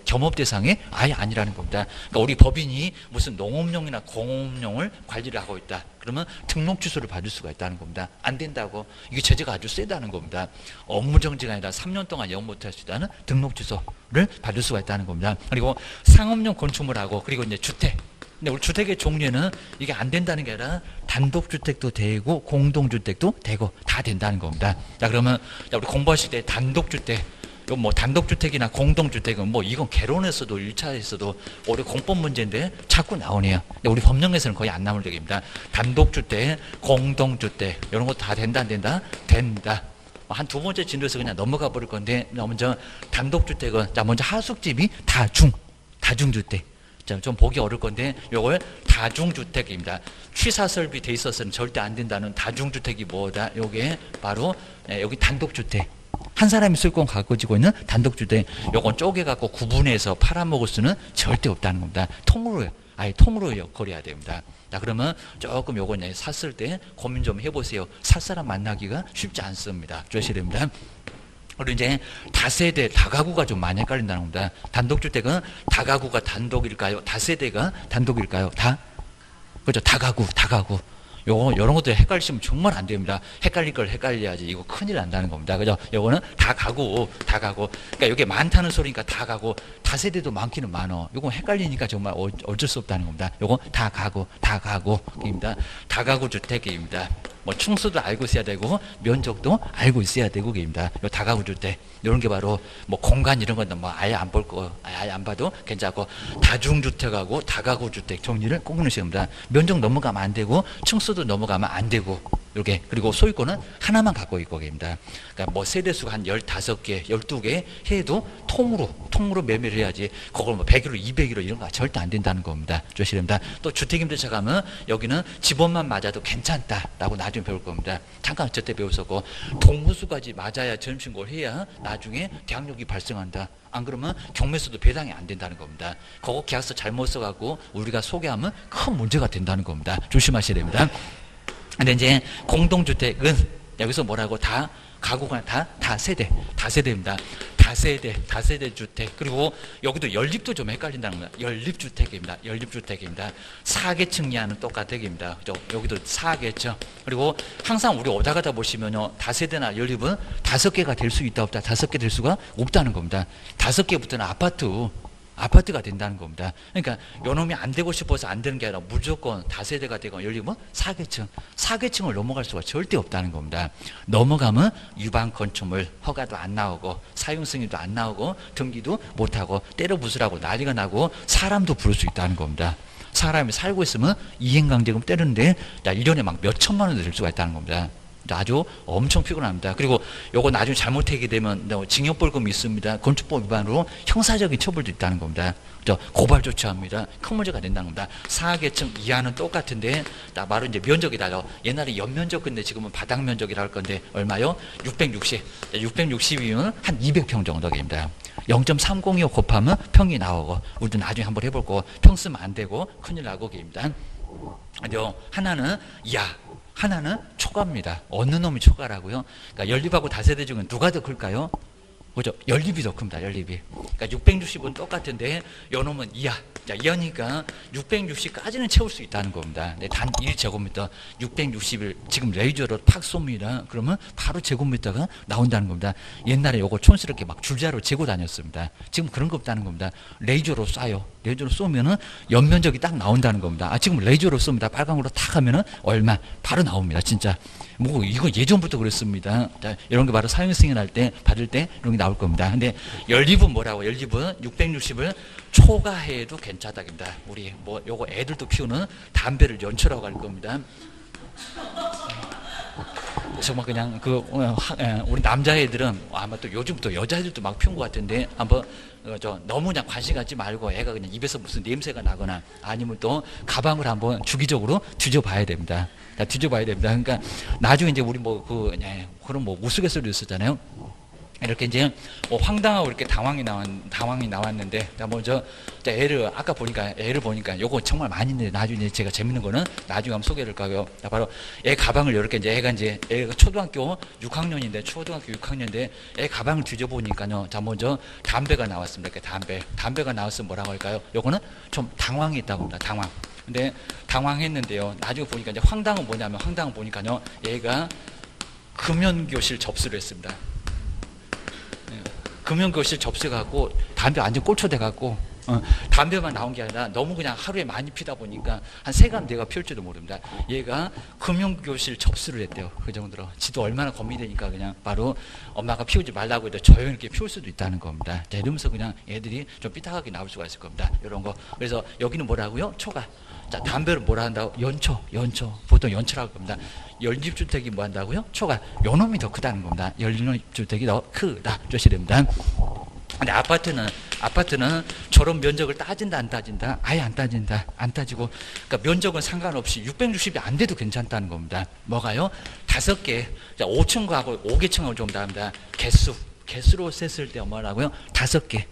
겸업 대상이 아예 아니라는 겁니다. 그러니까 우리 법인이 무슨 농업용이나 공업용을 관리를 하고 있다. 그러면 등록 취소를 받을 수가 있다는 겁니다. 안 된다고 이게 제재가 아주 세다는 겁니다. 업무 정지가 아니라 3년 동안 영 못할 수 있다는 등록 취소를 받을 수가 있다는 겁니다. 그리고 상업용 건축물하고 그리고 이제 주택 근데 우리 주택의 종류는 이게 안 된다는 게 아니라 단독주택도 되고 공동주택도 되고 다 된다는 겁니다. 자 그러면 자, 우리 공부하실 때 단독주택 뭐 단독주택이나 공동주택은 뭐 이건 개론에서도 1차에서도 올해 공법 문제인데 자꾸 나오네요. 근데 우리 법령에서는 거의 안 나올 적입니다. 단독주택, 공동주택 이런 거 다 된다 안 된다? 된다. 뭐 한두 번째 진도에서 그냥 넘어가 버릴 건데 먼저 단독주택은 자 먼저 하숙집이 다중 다중주택 좀 보기 어려울 건데 요걸 다중주택입니다. 취사 설비 돼 있어서는 절대 안 된다는 다중주택이 뭐다? 요게 바로 예, 여기 단독주택. 한 사람이 쓸건 가지고 있는 단독주택. 요건 쪼개갖고 구분해서 팔아먹을 수는 절대 없다는 겁니다. 통으로 아예 통으로 거래해야 됩니다. 자 그러면 조금 요건 샀을 때 고민 좀 해보세요. 살 사람 만나기가 쉽지 않습니다. 주셔야 됩니다. 그리고 이제 다세대, 다가구가 좀 많이 헷갈린다는 겁니다. 단독주택은 다가구가 단독일까요? 다세대가 단독일까요? 다? 그죠? 다가구, 다가구. 요거 요런 것들 헷갈리시면 정말 안 됩니다. 헷갈릴 걸 헷갈려야지 이거 큰일 난다는 겁니다. 그죠? 요거는 다 가고 다 가고. 그러니까 이게 많다는 소리니까 다 가고 다세대도 많기는 많어. 요거 헷갈리니까 정말 어- 어쩔 수 없다는 겁니다. 요거 다 가고 다 가고입니다. 다 가구 주택입니다. 뭐 충수도 알고 있어야 되고 면적도 알고 있어야 되고 입니다. 요 다가구 주택 이런 게 바로 뭐 공간 이런 건 뭐 아예 안 볼 거 아예 안 봐도 괜찮고 다중 주택하고 다가구 주택 정리를 꼭 넣으셔야 합니다. 면적 넘어가면 안 되고 충수도 넘어가면 안 되고 이렇게 그리고 소유권은 하나만 갖고 있고 입니다. 그러니까 뭐 세대수가 한 15개, 12개 해도 통으로 통으로 매매를 해야지 그걸 뭐 100일로 200일로 이런 거 절대 안 된다는 겁니다. 조심해야 됩니다. 또 주택임대차 가면 여기는 집원만 맞아도 괜찮다라고 나중에 배울 겁니다. 잠깐 저때 배웠었고 동호수까지 맞아야 전신고를 해야 나중에 대항력이 발생한다. 안 그러면 경매수도 배당이 안 된다는 겁니다. 그거 계약서 잘못 써갖고 우리가 소개하면 큰 문제가 된다는 겁니다. 조심하셔야 됩니다. 근데 이제 공동주택은 여기서 뭐라고 다 가구가 다 다세대 다세대입니다. 다세대 다세대 주택 그리고 여기도 연립도 좀 헷갈린다는 겁니다. 연립주택입니다. 연립주택입니다. 4계층 이하는 똑같대입니다. 그죠? 여기도 4계층 그리고 항상 우리 오다 가다 보시면요 다세대나 연립은 다섯 개가 될 수 있다 없다 다섯 개 될 수가 없다는 겁니다. 다섯 개부터는 아파트 아파트가 된다는 겁니다. 그러니까 요놈이 안 되고 싶어서 안 되는 게 아니라 무조건 다세대가 되고 열리면 사계층, 사계층을 넘어갈 수가 절대 없다는 겁니다. 넘어가면 유방 건축물 허가도 안 나오고 사용 승인도 안 나오고 등기도 못 하고 때려 부수라고 난리가 나고 사람도 부를 수 있다는 겁니다. 사람이 살고 있으면 이행강제금 때리는데 야 1년에 막 몇 천만 원 들 수가 있다는 겁니다. 아주 엄청 피곤합니다. 그리고 요거 나중에 잘못하게 되면 뭐 징역벌금이 있습니다. 건축법 위반으로 형사적인 처벌도 있다는 겁니다. 저 고발 조치합니다. 큰 문제가 된다는 겁니다. 사계층 이하는 똑같은데 나 바로 이제 면적이 달라. 옛날에 연면적 근데 지금은 바닥 면적이라 할 건데 얼마요? 660. 660이면 한 200평 정도 됩니다. 0.302호 곱하면 평이 나오고 우리도 나중에 한번 해볼 거평 쓰면 안 되고 큰일 나고 계입니다. 요 하나는 야 하나는 초과입니다. 어느 놈이 초과라고요? 그러니까 연립하고 다세대 중에 누가 더 클까요? 그죠? 연립이 더 큽니다. 연립이. 그러니까 660은 똑같은데 요 놈은 이하. 자, 이하니까 660까지는 채울 수 있다는 겁니다. 근데 단 1제곱미터 660을 지금 레이저로 팍 쏩니다. 그러면 바로 제곱미터가 나온다는 겁니다. 옛날에 요거 촌스럽게 막 줄자로 재고 다녔습니다. 지금 그런 거 없다는 겁니다. 레이저로 쏴요. 레이저로 쏘면은 연면적이 딱 나온다는 겁니다. 아, 지금 레이저로 쏩니다. 빨강으로 탁 하면은 얼마? 바로 나옵니다. 진짜. 뭐 이거 예전부터 그랬습니다. 자, 이런 게 바로 사용 승인할 때 받을 때 이런 게 나올 겁니다. 근데 연립은 뭐라고? 연립은 660을 초과해도 괜찮다입니다. 우리 뭐 요거 애들도 피우는 담배를 연초라고 할 겁니다. 정말 그냥 그 어, 하- 에, 우리 남자애들은 아마 또 요즘부터 여자애들도 막 피운 것 같은데 한번 어, 저 너무 그냥 관심 갖지 말고 애가 그냥 입에서 무슨 냄새가 나거나 아니면 또 가방을 한번 주기적으로 뒤져봐야 됩니다. 자, 뒤져봐야 됩니다. 그러니까 나중에 이제 우리 뭐 그 그런 뭐 우스갯소리도 쓰잖아요. 이렇게 이제 뭐 황당하고 이렇게 당황이 나왔 당황이 나왔는데 자 먼저 자 애를 아까 보니까 애를 보니까 요거 정말 많이 있는데 나중에 제가 재밌는 거는 나중에 한번 소개를? 자 바로 애 가방을 이렇게 이제 애가 이제 애가 초등학교 6학년인데 초등학교 6학년인데 애 가방을 뒤져 보니까요. 자 먼저 담배가 나왔습니다. 이렇게 담배 담배가 나왔으면 뭐라고 할까요? 요거는 좀 당황했다고 합니다. 당황. 근데 당황했는데요. 나중에 보니까 이제 황당은 뭐냐면 황당은 보니까요. 얘가 금연교실 접수를 했습니다. 금연교실 접수해갖고 담배 완전 꼴초돼갖고 어, 담배만 나온 게 아니라 너무 그냥 하루에 많이 피다 보니까 한 세감 네가 피울지도 모릅니다. 얘가 금연교실 접수를 했대요. 그 정도로. 지도 얼마나 겁이 되니까 그냥 바로 엄마가 피우지 말라고 해도 조용히 이렇게 피울 수도 있다는 겁니다. 자, 이러면서 그냥 애들이 좀 삐딱하게 나올 수가 있을 겁니다. 이런 거. 그래서 여기는 뭐라고요? 초가. 자, 담배를 뭐라 한다고? 연초, 연초. 보통 연초라고 합니다. 연립주택이 뭐 한다고요? 초가. 요 놈이 더 크다는 겁니다. 연립주택이 더 크다. 조시 됩니다. 근데 아파트는 아파트는 저런 면적을 따진다 안 따진다 아예 안 따진다 안 따지고 그러니까 면적은 상관없이 660이 안 돼도 괜찮다는 겁니다. 뭐가요? 다섯 개, 5층하고 5개층하고 좀 다릅니다. 개수 개수로 셌을 때 뭐라고요? 다섯 개.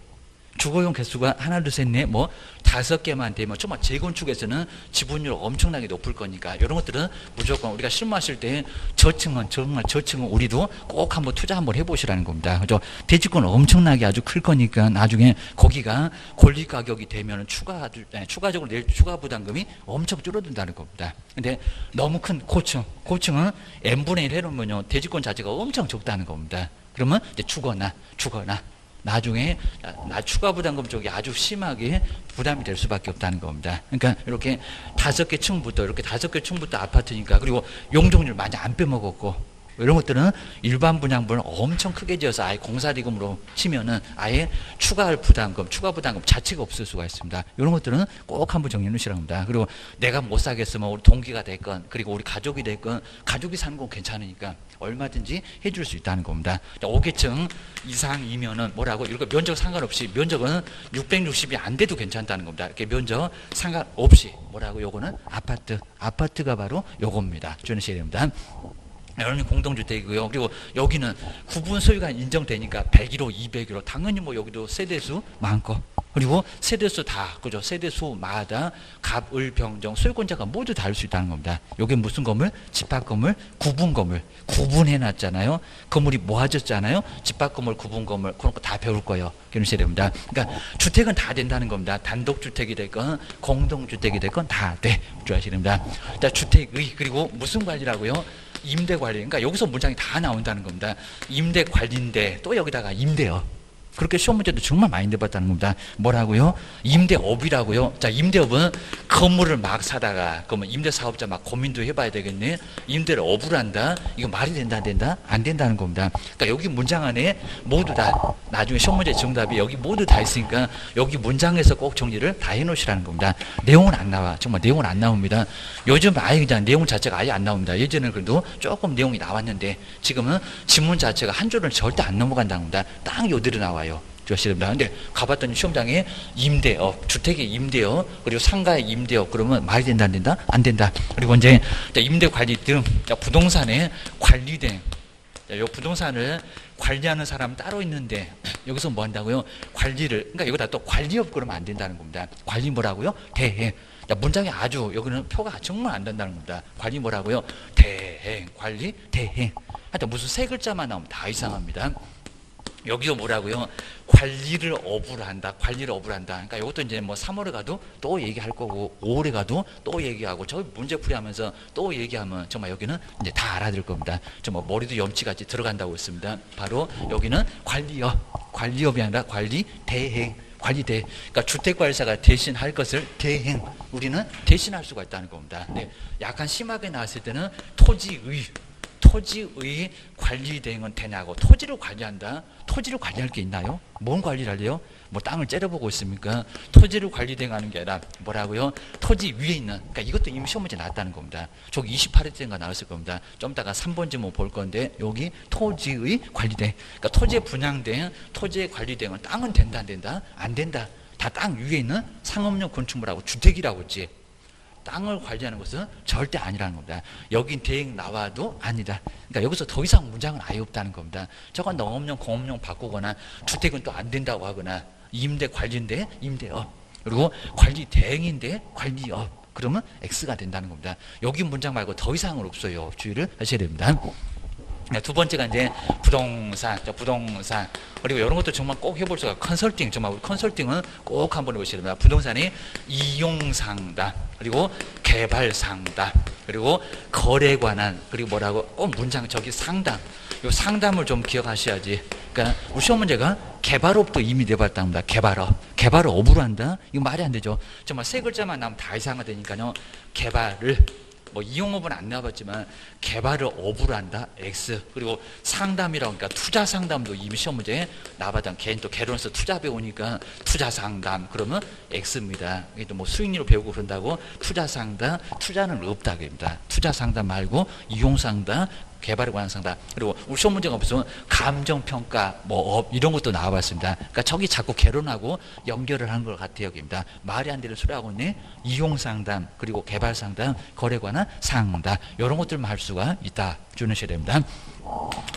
주거용 개수가 하나 둘셋넷 뭐 다섯 개만 되면 정말 재건축에서는 지분율 엄청나게 높을 거니까 이런 것들은 무조건 우리가 실무하실 때 저층은 정말 저층은 우리도 꼭 한번 투자 한번 해보시라는 겁니다. 그죠? 대지권은 엄청나게 아주 클 거니까 나중에 거기가 권리 가격이 되면 추가 네, 추가적으로 낼 추가 부담금이 엄청 줄어든다는 겁니다. 근데 너무 큰 고층 고층은 n 분의 1 해놓으면요 대지권 자체가 엄청 적다는 겁니다. 그러면 이제 주거나 주거나 나중에 나 추가 부담금 쪽이 아주 심하게 부담이 될 수밖에 없다는 겁니다. 그러니까 이렇게 다섯 개 층부터 이렇게 다섯 개 층부터 아파트니까 그리고 용적률 많이 안 빼먹었고 이런 것들은 일반 분양분을 엄청 크게 지어서 아예 공사리금으로 치면은 아예 추가할 부담금, 추가 부담금 자체가 없을 수가 있습니다. 이런 것들은 꼭 한번 정리해 놓으시라고 합니다. 그리고 내가 못 사겠으면 우리 동기가 됐건 그리고 우리 가족이 됐건 가족이 사는 건 괜찮으니까 얼마든지 해줄 수 있다는 겁니다. 5계층 이상이면은 뭐라고 이렇게 면적 상관없이 면적은 660이 안 돼도 괜찮다는 겁니다. 이렇게 면적 상관없이 뭐라고 요거는 아파트 아파트가 바로 요겁니다. 주의하셔야 됩니다. 여러분 공동주택이고요. 그리고 여기는 구분 소유가 인정되니까 101호, 201호 당연히 뭐 여기도 세대수 많고 그리고 세대수 다 그죠? 세대수마다 갑, 을, 병정 소유권자가 모두 다를 수 있다는 겁니다. 이게 무슨 건물? 집합 건물, 구분 건물 구분해 놨잖아요. 건물이 모아졌잖아요. 집합 건물, 구분 건물 그런 거 다 배울 거예요. 기르셔야 됩니다. 그러니까 주택은 다 된다는 겁니다. 단독 주택이 됐건 공동 주택이 됐건 다 돼. 주하셔야 됩니다. 자, 주택의 그리고 무슨 관리라고요? 임대 관리. 그러니까 여기서 문장이 다 나온다는 겁니다. 임대 관리인데 또 여기다가 임대요. 그렇게 시험 문제도 정말 많이 내봤다는 겁니다. 뭐라고요? 임대업이라고요. 자, 임대업은 건물을 막 사다가 그러면 임대사업자 막 고민도 해봐야 되겠네. 임대를 업을 한다. 이거 말이 된다 안 된다? 안 된다는 겁니다. 그러니까 여기 문장 안에 모두 다 나중에 시험 문제 정답이 여기 모두 다 있으니까 여기 문장에서 꼭 정리를 다 해놓으시라는 겁니다. 내용은 안 나와. 정말 내용은 안 나옵니다. 요즘 아예 그냥 내용 자체가 아예 안 나옵니다. 예전에는 그래도 조금 내용이 나왔는데 지금은 지문 자체가 한 줄은 절대 안 넘어간다는 겁니다. 딱 요대로 나와요. 주셔야 됩니다. 근데 가봤더니 시험장에 임대업, 주택의 임대업, 그리고 상가의 임대업, 그러면 말이 된다, 안 된다? 안 된다. 그리고 이제 임대 관리 등 부동산에 관리된, 이 부동산을 관리하는 사람 따로 있는데 여기서 뭐 한다고요? 관리를, 그러니까 여기다 또 관리업 그러면 안 된다는 겁니다. 관리 뭐라고요? 대행. 문장이 아주 여기는 표가 정말 안 된다는 겁니다. 관리 뭐라고요? 대행, 관리, 대행. 하여튼 무슨 세 글자만 나오면 다 이상합니다. 여기서 뭐라고요? 관리를 업을 한다. 관리를 업을 한다. 그러니까 이것도 이제 뭐 3월에 가도 또 얘기할 거고 5월에 가도 또 얘기하고 저 문제풀이 하면서 또 얘기하면 정말 여기는 이제 다 알아들 겁니다. 정말 머리도 염치같이 들어간다고 했습니다. 바로 여기는 관리업. 관리업이 아니라 관리 대행. 관리 대. 그러니까 주택관리사가 대신 할 것을 대행. 우리는 대신할 수가 있다는 겁니다. 근데 약간 심하게 나왔을 때는 토지의 토지의 관리 대행은 되냐고 토지를 관리한다 토지를 관리할 게 있나요? 뭔 관리를 할래요? 뭐 땅을 째려보고 있습니까? 토지를 관리 대행하는 게 아니라 뭐라고요? 토지 위에 있는 그러니까 이것도 이미 시험 문제 나왔다는 겁니다 저기 28회째인가 나왔을 겁니다 좀 이따가 3번지 뭐볼 건데 여기 토지의 관리 대행 그러니까 토지의 분양 대행 토지의 관리 대행은 땅은 된다 안 된다? 안 된다 다 땅 위에 있는 상업용 건축물하고 주택이라고 했지 땅을 관리하는 것은 절대 아니라는 겁니다. 여긴 대행 나와도 아니다. 그러니까 여기서 더 이상 문장은 아예 없다는 겁니다. 저건 농업용, 공업용 바꾸거나 주택은 또 안 된다고 하거나 임대 관리인데 임대업 그리고 관리 대행인데 관리업 그러면 X가 된다는 겁니다. 여기 문장 말고 더 이상은 없어요. 주의를 하셔야 됩니다. 네, 두 번째가 이제 부동산, 부동산 그리고 이런 것도 정말 꼭 해볼 수가 컨설팅 정말 컨설팅은 꼭 한번 해보셔야 됩니다. 부동산이 이용 상담 그리고 개발 상담 그리고 거래 관한 그리고 뭐라고 꼭 문장 저기 상담 요 상담을 좀 기억하셔야지. 그러니까 우리 시험 문제가 개발업도 이미 내봤답니다. 개발업 개발업으로 한다 이거 말이 안 되죠. 정말 세 글자만 나오면 다 이상하다니까요. 개발을 뭐 이용업은 안 나와봤지만 개발을 업으로 한다 X 그리고 상담이라고 그러니까 투자 상담도 이미 시험 문제에 나와봤던 개인 또 개론에서 투자 배우니까 투자 상담 그러면 X입니다. 이게 또 뭐 수익률을 배우고 그런다고 투자 상담 투자는 없다 그럽니다. 투자 상담 말고 이용 상담 개발에 관한 상담 그리고 시험 문제가 무슨 감정 평가 뭐 업, 이런 것도 나와봤습니다. 그러니까 저기 자꾸 개론하고 연결을 하는 것 같아요, 여기입니다. 말이 안 되는 소리 하고 있네. 이용 상담 그리고 개발 상담 거래 관한 상담 이런 것들만 할 수가 있다 주셔야 됩니다.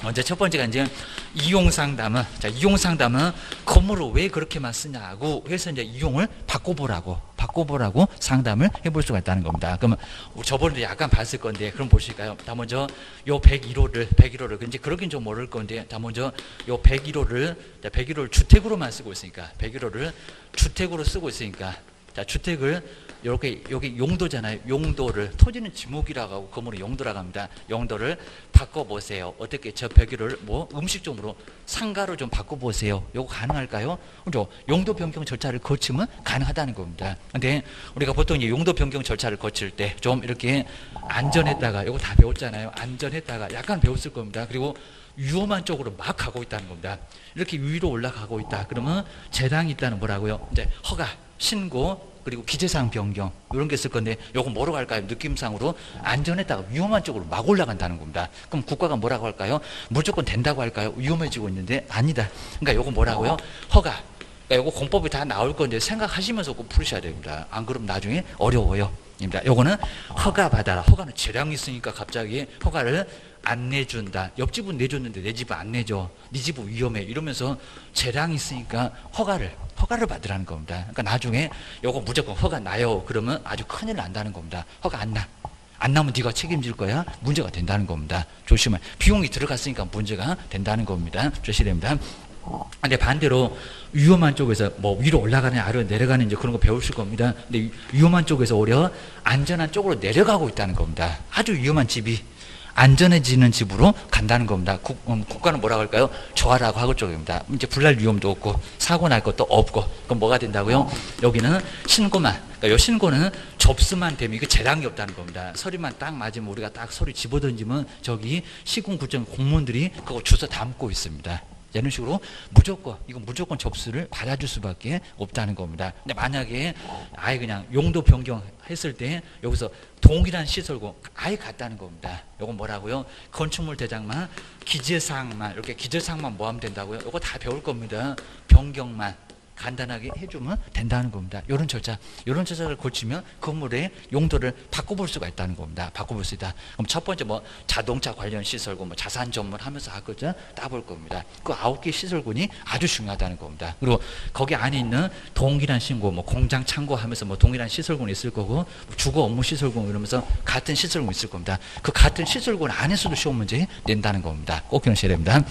먼저 첫 번째가 이제 이용 상담은 자 이용 상담은 건물을 왜 그렇게만 쓰냐고 해서 이제 이용을 바꿔보라고 바꿔보라고 상담을 해볼 수가 있다는 겁니다. 그러면 저번에 약간 봤을 건데 그럼 보실까요? 다 먼저 요 101호를 101호를 이제 그러긴 좀 모를 건데 다 먼저 요 101호를 101호를 주택으로만 쓰고 있으니까 101호를 주택으로 쓰고 있으니까 자 주택을 이렇게 여기 용도잖아요. 용도를 토지는 지목이라고 하고 건물은 용도라고 합니다. 용도를 바꿔보세요. 어떻게 저 벽유를 뭐 음식점으로 상가로 좀 바꿔보세요. 요거 가능할까요? 그죠? 용도 변경 절차를 거치면 가능하다는 겁니다. 근데 우리가 보통 이제 용도 변경 절차를 거칠 때 좀 이렇게 안전했다가 요거 다 배웠잖아요. 안전했다가 약간 배웠을 겁니다. 그리고 위험한 쪽으로 막 가고 있다는 겁니다. 이렇게 위로 올라가고 있다. 그러면 재당이 있다는 뭐라고요? 이제 허가, 신고, 그리고 기재사항 변경 이런 게 있을 건데 요거 뭐로 갈까요? 느낌상으로 안전했다가 위험한 쪽으로 막 올라간다는 겁니다. 그럼 국가가 뭐라고 할까요? 무조건 된다고 할까요? 위험해지고 있는데 아니다. 그러니까 요거 뭐라고요? 허가. 그러니까 요거 공법이 다 나올 건데 생각하시면서 꼭 풀으셔야 됩니다. 안 그러면 나중에 어려워요. 입니다. 요거는 허가 받아라. 허가는 재량이 있으니까 갑자기 허가를 안 내준다. 옆집은 내줬는데 내 집은 안 내줘. 네 집은 위험해. 이러면서 재량이 있으니까 허가를 허가를 받으라는 겁니다. 그러니까 나중에 요거 무조건 허가 나요. 그러면 아주 큰일 난다는 겁니다. 허가 안 나. 안 나면 네가 책임질 거야. 문제가 된다는 겁니다. 조심해. 비용이 들어갔으니까 문제가 된다는 겁니다. 조심해야 됩니다. 근데 반대로 위험한 쪽에서 뭐 위로 올라가는 아래로 내려가는 이제 그런 거 배우실 겁니다. 근데 위험한 쪽에서 오히려 안전한 쪽으로 내려가고 있다는 겁니다. 아주 위험한 집이 안전해지는 집으로 간다는 겁니다. 국, 음, 가는 뭐라고 할까요? 좋아라고 하고 쪽입니다. 이제 불날 위험도 없고 사고 날 것도 없고 그럼 뭐가 된다고요? 여기는 신고만 그러니까 이 신고는 접수만 되면 이게 재량이 없다는 겁니다. 서류만 딱 맞으면 우리가 딱 서류 집어던지면 저기 시군구청 공무원들이 그거 주소 담고 있습니다. 이런 식으로 무조건 이거 무조건 접수를 받아줄 수밖에 없다는 겁니다. 근데 만약에 아예 그냥 용도 변경했을 때 여기서 동일한 시설고 아예 같다는 겁니다. 이건 뭐라고요? 건축물 대장만 기재사항만 이렇게 기재사항만 모하면 된다고요? 이거 다 배울 겁니다. 변경만 간단하게 해주면 된다는 겁니다. 이런 절차, 이런 절차를 거치면 건물의 용도를 바꿔볼 수가 있다는 겁니다. 바꿔볼 수 있다. 그럼 첫 번째 뭐 자동차 관련 시설군, 뭐 자산 전문 하면서 아거죠 따볼 겁니다. 그 아홉 개 시설군이 아주 중요하다는 겁니다. 그리고 거기 안에 있는 동일한 신고, 뭐 공장 창고 하면서 뭐 동일한 시설군이 있을 거고, 뭐 주거 업무 시설군 이러면서 같은 시설군 있을 겁니다. 그 같은 시설군 안에서도 시험 문제 낸다는 겁니다. 꼭 기억하셔야 됩니다.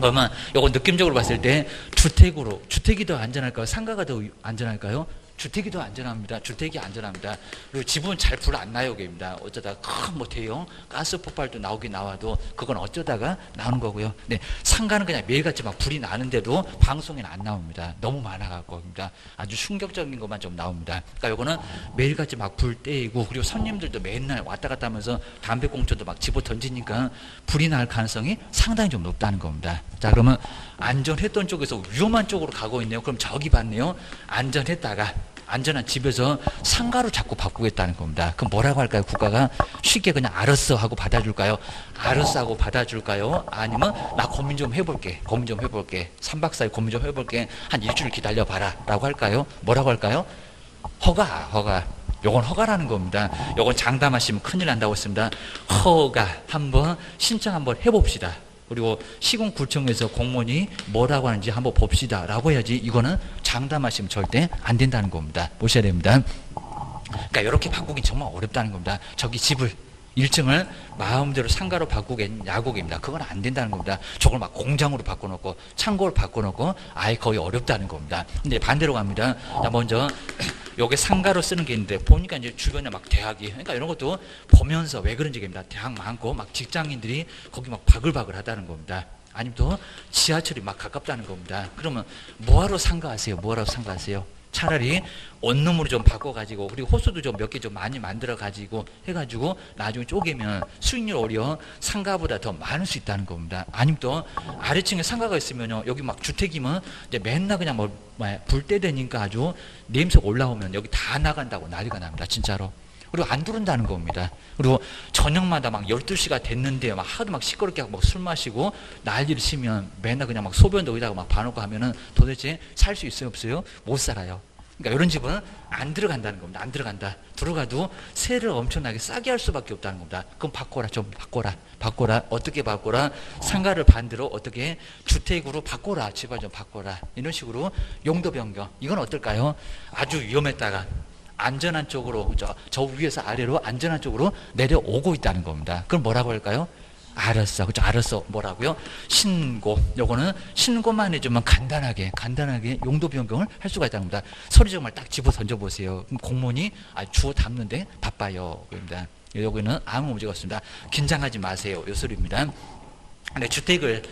그러면 요거 느낌적으로 봤을 때 주택으로 주택이 더 안전할까요? 상가가 더 안전할까요? 주택이 더 안전합니다. 주택이 안전합니다. 그리고 집은 잘 불 안 나요, 입니다 어쩌다 큰뭐 대형 가스 폭발도 나오긴 나와도 그건 어쩌다가 나오는 거고요. 네, 상가는 그냥 매일같이 막 불이 나는데도 방송에는 안 나옵니다. 너무 많아갖고 입니다. 아주 충격적인 것만 좀 나옵니다. 그러니까 요거는 매일같이 막불 떼이고 그리고 손님들도 맨날 왔다 갔다 하면서 담배꽁초도 막 집어 던지니까 불이 날 가능성이 상당히 좀 높다는 겁니다. 자, 그러면 안전했던 쪽에서 위험한 쪽으로 가고 있네요. 그럼 저기 봤네요. 안전했다가 안전한 집에서 상가로 자꾸 바꾸겠다는 겁니다. 그럼 뭐라고 할까요? 국가가 쉽게 그냥 알았어 하고 받아줄까요? 알았어 하고 받아줄까요? 아니면 나 고민 좀 해볼게. 고민 좀 해볼게. 3박 4일 고민 좀 해볼게. 한 일주일 기다려봐라. 라고 할까요? 뭐라고 할까요? 허가, 허가. 요건 허가라는 겁니다. 요건 장담하시면 큰일 난다고 했습니다. 허가 한번 신청 한번 해봅시다. 그리고 시군구청에서 공무원이 뭐라고 하는지 한번 봅시다 라고 해야지 이거는 장담하시면 절대 안 된다는 겁니다. 보셔야 됩니다. 그러니까 이렇게 바꾸기 정말 어렵다는 겁니다. 저기 집을 1층을 마음대로 상가로 바꾸긴 야곡입니다. 그건 안 된다는 겁니다. 저걸 막 공장으로 바꿔놓고 창고를 바꿔놓고 아예 거의 어렵다는 겁니다. 근데 반대로 갑니다. 자 먼저 [clears throat] 여기 상가로 쓰는 게 있는데 보니까 이제 주변에 막 대학이 그러니까 이런 것도 보면서 왜 그런지 입니다. 대학 많고 막 직장인들이 거기 막 바글바글 하다는 겁니다. 아니면 또 지하철이 막 가깝다는 겁니다. 그러면 뭐하러 상가하세요? 뭐하러 상가하세요? 차라리 원룸으로 좀 바꿔가지고 그리고 호수도 좀 몇 개 좀 많이 만들어가지고 해가지고 나중에 쪼개면 수익률 오히려 상가보다 더 많을 수 있다는 겁니다. 아니면 또 아래층에 상가가 있으면요 여기 막 주택이면 이제 맨날 그냥 뭐 불때 되니까 아주 냄새가 올라오면 여기 다 나간다고 난리가 납니다. 진짜로. 그리고 안 들어온다는 겁니다. 그리고 저녁마다 막 12시가 됐는데 막 하도 막 시끄럽게 하고 막 술 마시고 난리를 치면 맨날 그냥 막 소변도 여기다가 막 봐놓고 하면은 도대체 살 수 있어요? 없어요? 못 살아요. 그러니까 이런 집은 안 들어간다는 겁니다. 안 들어간다. 들어가도 세를 엄청나게 싸게 할 수밖에 없다는 겁니다. 그럼 바꿔라. 좀 바꿔라. 바꿔라. 어떻게 바꿔라? 상가를 반대로 어떻게 주택으로 바꿔라. 집을 좀 바꿔라. 이런 식으로 용도 변경. 이건 어떨까요? 아주 위험했다가 안전한 쪽으로 저, 저 위에서 아래로 안전한 쪽으로 내려오고 있다는 겁니다. 그럼 뭐라고 할까요? 알았어. 그죠? 알았어. 뭐라고요? 신고. 요거는 신고만 해주면 간단하게, 간단하게 용도 변경을 할 수가 있다는 겁니다. 소리 정말 딱 집어 던져보세요. 공무원이 아, 주워 담는데 바빠요. 그럽니다. 여기는 아무 문제가 없습니다. 긴장하지 마세요. 요 소리입니다. 근데 주택을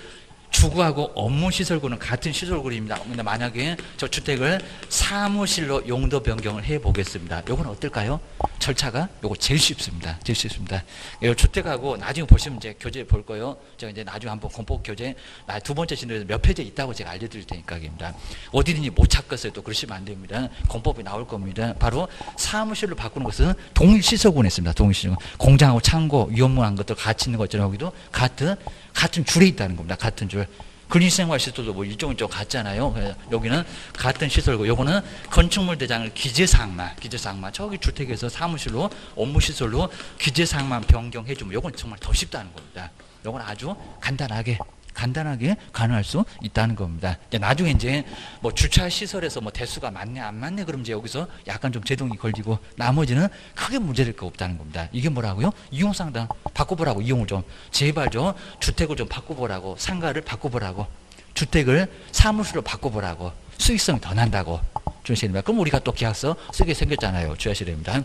주거하고 업무 시설구는 같은 시설구입니다. 근데 만약에 저 주택을 사무실로 용도 변경을 해 보겠습니다. 요건 어떨까요? 절차가 요거 제일 쉽습니다. 제일 쉽습니다. 이 주택하고 나중에 보시면 이제 교재 볼 거예요. 제가 이제 나중에 한번 공법 교재 두 번째 진도에서 몇 페이지 있다고 제가 알려 드릴 테니까입니다. 어디든지 못 찾겠어요. 또 그러시면 안 됩니다. 공법이 나올 겁니다. 바로 사무실로 바꾸는 것은 동일 시설구에 있습니다. 동일 시설구. 공장하고 창고, 위험한 것들 같이 있는 것처럼 여기도 같은 같은 줄에 있다는 겁니다. 같은 줄. 근린생활 시설도 뭐 일종 일종 같잖아요. 여기는 같은 시설고, 요거는 건축물 대장을 기재사항만, 기재사항만 저기 주택에서 사무실로 업무시설로 기재사항만 변경해주면 요건 정말 더 쉽다는 겁니다. 요건 아주 간단하게 간단하게 가능할 수 있다는 겁니다. 이제 나중에 이제 뭐 주차 시설에서 뭐 대수가 맞네 안 맞네 그럼 이제 여기서 약간 좀 제동이 걸리고 나머지는 크게 문제될 거 없다는 겁니다. 이게 뭐라고요? 이용 상담 바꿔보라고 이용을 좀 제발 좀 주택을 좀 바꿔보라고 상가를 바꿔보라고 주택을 사무실로 바꿔보라고 수익성이 더 난다고 주시됩니다. 그럼 우리가 또 계약서 쓰게 생겼잖아요. 주셔야 됩니다.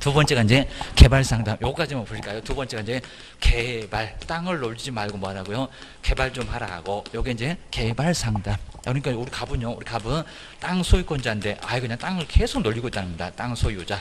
두 번째가 이제 개발 상담. 요거까지만 보실까요? 두 번째가 이제 개발. 땅을 놀지 말고 뭐 하라고요? 개발 좀 하라고. 요게 이제 개발 상담. 그러니까 우리 갑은요, 우리 갑은 땅 소유권자인데, 아예 그냥 땅을 계속 놀리고 있다는 겁니다. 땅 소유자.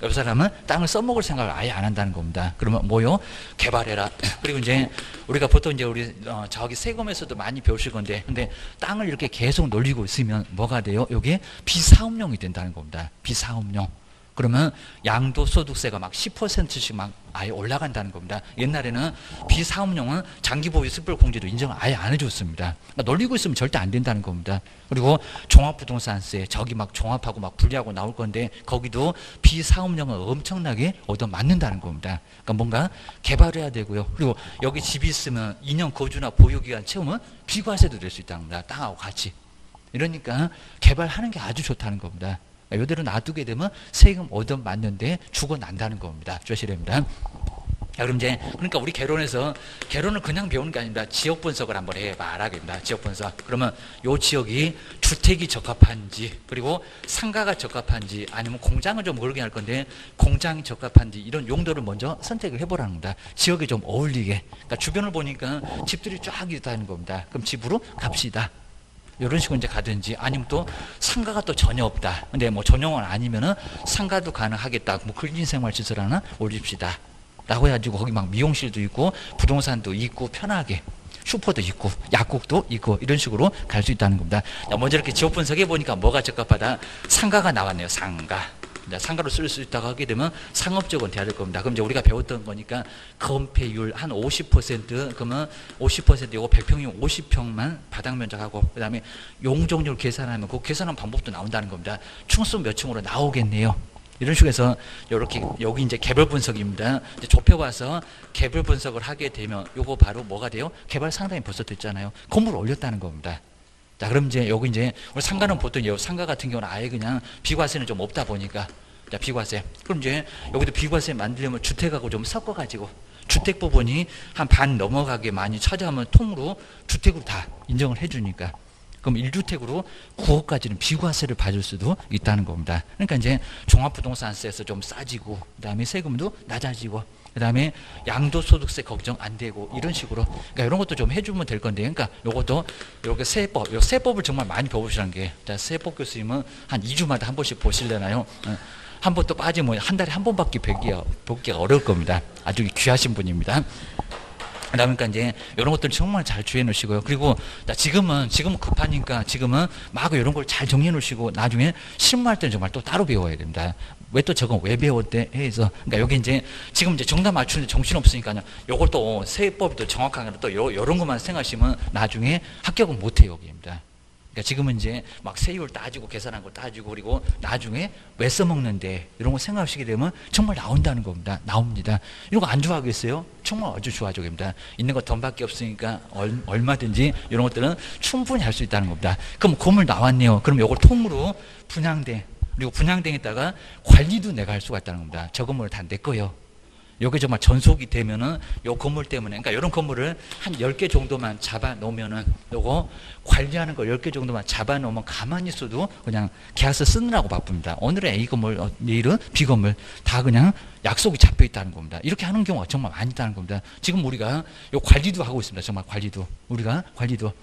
그 사람은 땅을 써먹을 생각을 아예 안 한다는 겁니다. 그러면 뭐요? 개발해라. [clears throat] 그리고 이제 우리가 보통 이제 우리 어, 저기 세금에서도 많이 배우실 건데, 근데 땅을 이렇게 계속 놀리고 있으면 뭐가 돼요? 요게 비사업용이 된다는 겁니다. 비사업용. 그러면 양도 소득세가 막 10%씩 막 아예 올라간다는 겁니다. 옛날에는 비사업용은 장기보유 습별공제도 인정을 아예 안 해줬습니다. 그러니까 놀리고 있으면 절대 안 된다는 겁니다. 그리고 종합부동산세 저기 막 종합하고 막 분리하고 나올 건데 거기도 비사업용은 엄청나게 얻어 맞는다는 겁니다. 그러니까 뭔가 개발해야 되고요. 그리고 여기 집이 있으면 2년 거주나 보유기간 채우면 비과세도 될 수 있다는 겁니다. 땅하고 같이. 이러니까 개발하는 게 아주 좋다는 겁니다. 이대로 놔두게 되면 세금 얻어 맞는데 죽어난다는 겁니다. 자, 그럼 이제, 그러니까 우리 개론에서, 개론을 그냥 배우는 게 아닙니다. 지역 분석을 한번 해봐라. 입니다 지역 분석. 그러면 요 지역이 주택이 적합한지, 그리고 상가가 적합한지, 아니면 공장을 좀 모르게 할 건데, 공장이 적합한지, 이런 용도를 먼저 선택을 해보라는 겁니다. 지역에 좀 어울리게. 그러니까 주변을 보니까 집들이 쫙 있다는 겁니다. 그럼 집으로 갑시다. 이런 식으로 이제 가든지 아니면 또 상가가 또 전혀 없다. 근데 뭐 전용은 아니면은 상가도 가능하겠다. 뭐 근린 생활 시설 하나 올립시다. 라고 해가지고 거기 막 미용실도 있고 부동산도 있고 편하게 슈퍼도 있고 약국도 있고 이런 식으로 갈 수 있다는 겁니다. 먼저 이렇게 지역 분석해 보니까 뭐가 적합하다? 상가가 나왔네요. 상가. 상가로 쓸 수 있다고 하게 되면 상업적으로 돼야 될 겁니다. 그럼 이제 우리가 배웠던 거니까 건폐율 한 50% 그러면 50% 요거 100평이면 50평만 바닥 면적하고 그다음에 용적률 계산하면 그 계산한 방법도 나온다는 겁니다. 충수 몇 층으로 나오겠네요. 이런 식으로 해서 이렇게 여기 이제 개별 분석입니다. 이제 좁혀봐서 개별 분석을 하게 되면 요거 바로 뭐가 돼요? 개발 상담이 벌써 됐잖아요. 건물을 올렸다는 겁니다. 자, 그럼 이제 여기 이제 우리 상가는 보통 요 상가 같은 경우는 아예 그냥 비과세는 좀 없다 보니까 자, 비과세. 그럼 이제 여기도 비과세 만들려면 주택하고 좀 섞어 가지고 주택 부분이 한 반 넘어가게 많이 찾아오면 통으로 주택으로 다 인정을 해 주니까 그럼 1주택으로 9억까지는 비과세를 받을 수도 있다는 겁니다. 그러니까 이제 종합부동산세에서 좀 싸지고 그다음에 세금도 낮아지고 그 다음에 양도소득세 걱정 안 되고 이런 식으로 그러니까 이런 것도 좀 해주면 될 건데 그러니까 요것도 이렇게 세법 요 세법을 정말 많이 배워보시는 게 세법 교수님은 한 2주마다 한 번씩 보실래나요? 어, 한번 또 빠지면 한 달에 한 번밖에 뵙기, 뵙기 어려울 겁니다. 아주 귀하신 분입니다. 그다음에 그러니까 이제 이런 것들 정말 잘 주의해 놓으시고요. 그리고 나 지금은 지금은 급하니까 지금은 막 이런 걸 잘 정리해 놓으시고 나중에 실무할 때는 정말 또 따로 배워야 됩니다. 왜 또 저건 왜 배웠대 해서 그러니까 여기 이제 지금 이제 정답 맞추는데 정신 없으니까요. 요걸 또 세법이 또 정확하게 또 요, 요런 것만 생각하시면 나중에 합격은 못 해요, 여기입니다. 그러니까 지금은 이제 막 세율 따지고 계산한 거 따지고 그리고 나중에 왜 써먹는데 이런 거 생각하시게 되면 정말 나온다는 겁니다. 나옵니다. 이런 거 안 좋아하겠어요? 정말 아주 좋아하죠. 입니다 있는 거 돈밖에 없으니까 얼, 얼마든지 이런 것들은 충분히 할 수 있다는 겁니다. 그럼 건물 나왔네요. 그럼 요걸 통으로 분양대 그리고 분양대에다가 관리도 내가 할 수가 있다는 겁니다. 저 건물 다 내 거예요. 요게 정말 전속이 되면은 요 건물 때문에 그러니까 이런 건물을 한 10개 정도만 잡아 놓으면은 요거 관리하는 거 10개 정도만 잡아 놓으면 가만히 있어도 그냥 계약서 쓰느라고 바쁩니다. 오늘은 A 건물, 어, 내일은 B 건물 다 그냥 약속이 잡혀 있다는 겁니다. 이렇게 하는 경우가 정말 많이 있다는 겁니다. 지금 우리가 요 관리도 하고 있습니다. 정말 관리도. 우리가 관리도 자,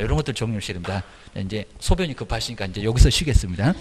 이런 것들 정리하셔야 됩니다. 이제 소변이 급하시니까 이제 여기서 쉬겠습니다.